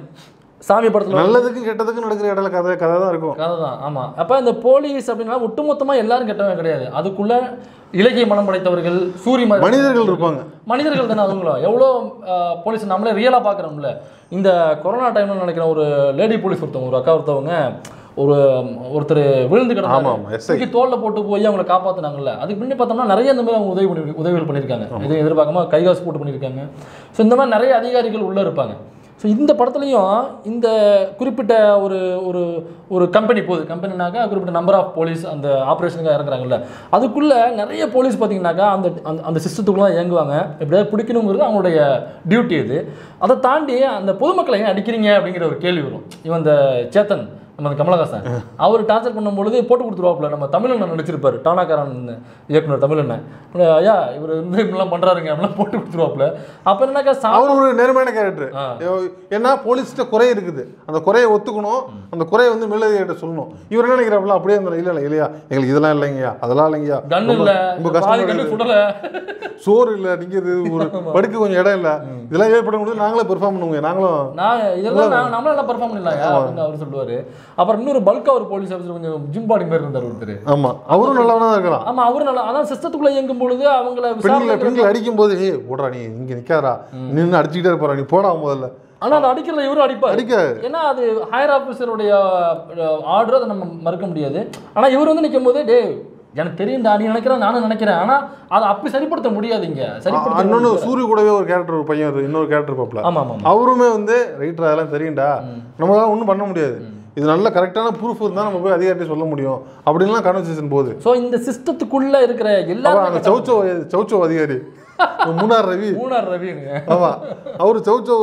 சாமி படத்தில் நல்லதுக்கும் கெட்டதுக்கும் நடக்கிற இடத்துல கதை கதை தான் இருக்கும். கதை தான் ஆமாம் அப்போ இந்த போலீஸ் அப்படின்னா ஒட்டுமொத்தமாக எல்லாரும் கெட்டவங்க கிடையாது. அதுக்குள்ள இலக்கிய மனம் படைத்தவர்கள் சூரி ம- மனிதர்கள் இருப்பாங்க. மனிதர்கள் தானே அவங்களும் எவ்வளோ போலீஸ் நம்மளே ரியலாக பார்க்குறோம்ல. இந்த கொரோனா டைமில் நினைக்கிறேன் ஒரு லேடி போலீஸ் ஒருத்தவங்க ஒரு அக்கா ஒருத்தவங்க ஒரு ஒருத்தர் விழுந்து கிடந்தாங்க தோல்ல போட்டு போய் அவங்கள காப்பாத்துனாங்கல்ல. அதுக்கு முன்னாடி பார்த்தோம்னா நிறைய இந்த மாதிரி அவங்க உதவி பண்ணி உதவிகள் பண்ணியிருக்காங்க. எதுவும் எதிர்பார்க்காம கை காசு போட்டு பண்ணியிருக்காங்க. ஸோ இந்த மாதிரி நிறைய அதிகாரிகள் உள்ள இருப்பாங்க. ஸோ இந்த படத்துலையும் இந்த குறிப்பிட்ட ஒரு ஒரு ஒரு கம்பெனி போகுது. கம்பெனினாக்கா குறிப்பிட்ட நம்பர் ஆஃப் போலீஸ் அந்த ஆப்ரேஷனுக்காக இறங்குறாங்கல்ல. அதுக்குள்ளே நிறைய போலீஸ் பார்த்தீங்கன்னாக்கா அந்த அந்த அந்த சிஸ்டத்துக்குள்ளே தான் இயங்குவாங்க. எப்படியாவது பிடிக்கணுங்கிறது அவங்களுடைய டியூட்டி இது. அதை தாண்டி அந்த பொதுமக்களை ஏன் அடிக்கிறீங்க அப்படிங்கிற ஒரு கேள்வி வரும். இவன் இந்த சேத்தன் நம்ம அந்த கமலஹாசன். அவர் டார்ச்சர் பண்ணும்பொழுது போட்டு கொடுத்துருவாப்புல. நம்ம தமிழண்ணன் நடிச்சிருப்பாரு. டானாக்காரன் இயக்குனர் உடனே, ஐயா இவர் வந்து இப்படிலாம் பண்றாருங்க. அப்படிலாம் போட்டு கொடுத்துருவாப்புல. அப்ப என்னக்கா அவர் ஒரு நேர்மையான கேரக்டர். ஏன்னா போலீஸ்கிட்ட குறை இருக்குது. அந்த குறையை ஒத்துக்கணும். அந்த குறையை வந்து மேலதிகாரிட்ட சொல்லணும். இவர் என்ன நினைக்கிறாப்புல? அப்படியே இருந்தா இல்ல இல்ல இல்லையா? எங்களுக்கு இதெல்லாம் இல்லைங்கய்யா. அதெல்லாம் இல்லைங்கய்யா. கன் இல்ல. ரொம்ப கஷ்டமா சோறு இல்ல நிக்கிறது ஒரு படுக்க கொஞ்சம் இடம் இல்ல. இதெல்லாம் ஏற்பட முடியாது. நாங்களே பெர்ஃபார்ம் பண்ணுவோம் நாங்களும் நான் இதெல்லாம் நம்மளால எல்லாம் பெர்ஃபார்ம் பண்ணலாம் அப்படின்னு அவர் சொல்லுவாரு. அப்புறம் இன்னொரு பல்கா ஒரு போலீஸ் ஆஃபீஸர் கொஞ்சம் ஜிம் பாடி மாதிரி இருந்தார் ஒருத்தர். ஆமா அவரும் நல்லவனா தான் இருக்கலாம். ஆமா அவரு நல்லா அதான் சிஸ்டத்துக்குள்ள இயங்கும் பொழுது அவங்கள பெண்களை பெண்களை அடிக்கும் போது ஏய் போடுறா நீ இங்க நிக்காதா நின்னு அடிச்சுக்கிட்டே இருப்பாரா? நீ போடா முதல்ல. ஆனா அதை அடிக்கிறத இவரும் அடிப்பார். அடிக்க ஏன்னா அது ஹையர் ஆஃபீஸருடைய ஆர்டர் அதை நம்ம மறுக்க முடியாது. ஆனா இவர் வந்து நிற்கும் போது டே எனக்கு தெரியும்டா நீ நினைக்கிறேன் நானும் நினைக்கிறேன். ஆனா அதை அப்படி சரிப்படுத்த முடியாது இங்க. சரிப்படுத்த இன்னொன்னு சூரிய கூடவே ஒரு கேரக்டர் ஒரு பையன் இன்னொரு கேரக்டர் பாப்பல ஆமா ஆமா ஆமா. அவருமே வந்து ரைட்டர் அதெல்லாம் தெரியும்டா. நம்மளால ஒன்றும் பண்ண முடியாது. இது நல்ல கரெக்டான ப்ரூஃப் இருந்தால் நம்ம போய் அதிகாரிட்ட சொல்ல முடியும். அப்படின்லாம் கான்வர்சேஷன் போகுது. சோ இந்த சிஸ்டத்துக்குள்ள இருக்கிற எல்லாரும் அந்த சௌச்சோ சௌச்சோ அதிகாரி. மூணார் ரவி. மூணார் ரவிங்க. ஆமா. அவரு சௌச்சோ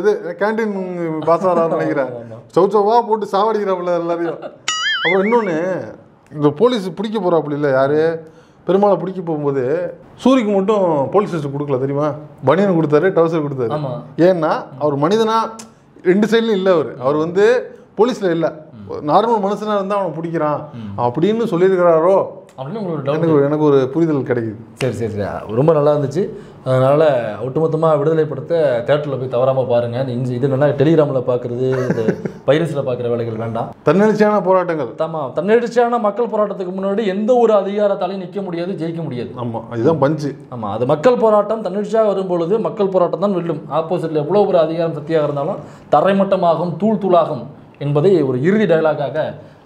இது கேண்டீன் பாஸ் ஆகிறாரு நினைக்கிறேன் சௌச்சோவா போட்டு சாவடிக்கிறாப்புல எல்லாரையும். அப்புறம் இன்னொன்னு இந்த போலீஸ் பிடிக்க போறாப்புல இல்ல யாரு? பெருமாளை பிடிக்க போகும்போது சூரிக்கு மட்டும் போலீஸ் ஸ்டேஷன் கொடுக்கல தெரியுமா? பனியன் கொடுத்தாரு டவுசர் கொடுத்தாரு. ஏன்னா அவர் மனிதனா ரெண்டு சைட்லையும் இல்லை அவர். அவர் வந்து போலீஸ்ல இல்லை. நார்மல் மனுஷனா இருந்தா அவனை பிடிக்கிறான். அப்படின்னு சொல்லியிருக்கிறாரோ? அப்படின்னு உங்களுக்கு எனக்கு எனக்கு ஒரு புரிதல் கிடைக்குது. சரி சரி சரி. ரொம்ப நல்லா இருந்துச்சு. அதனால ஒட்டுமொத்தமாக விடுதலைப்படுத்த தேட்டரில் போய் தவறாம பாருங்க. இந்த இது வேணா டெலிகிராமில் பார்க்குறது இந்த பைரஸில் பார்க்குற வேலைகள் வேண்டாம். தன்னெழுச்சியான போராட்டங்கள். ஆமா தன்னெழுச்சியான மக்கள் போராட்டத்துக்கு முன்னாடி எந்த ஒரு அதிகாரத்தாலையும் நிற்க முடியாது ஜெயிக்க முடியாது. ஆமா இதுதான் பஞ்சு. ஆமா அது மக்கள் போராட்டம். தன்னெழுச்சியாக வரும்பொழுது மக்கள் போராட்டம் தான் வெல்லும். ஆப்போசிட்ல எவ்வளோ ஒரு அதிகாரம் சக்தியாக இருந்தாலும் தரைமட்டமாகும் தூள் தூளாகும். என்பதை ஒரு இறுதி டயலாகாக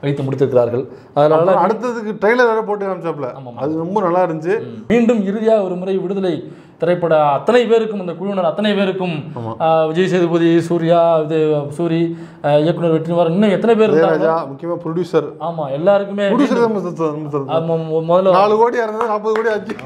வைத்து முடித்திருக்கிறார்கள். அதனால அடுத்ததுக்கு ட்ரெய்லர் வேற போட்டு காமிச்சாப்ல அது ரொம்ப நல்லா இருந்துச்சு. மீண்டும் இறுதியாக ஒரு முறை விடுதலை திரைப்பட அத்தனை பேருக்கும் அந்த குழுவினர் அத்தனை பேருக்கும் விஜய் சேதுபதி சூர்யா இது சூரி இயக்குனர் வெற்றிமாறன் இன்னும் எத்தனை பேர் இருந்தாங்க? இளையராஜா முக்கியமா ப்ரொடியூசர் ஆமா எல்லாருக்குமே முதல்ல நாலு கோடி நாற்பது கோடி ஆச்சு.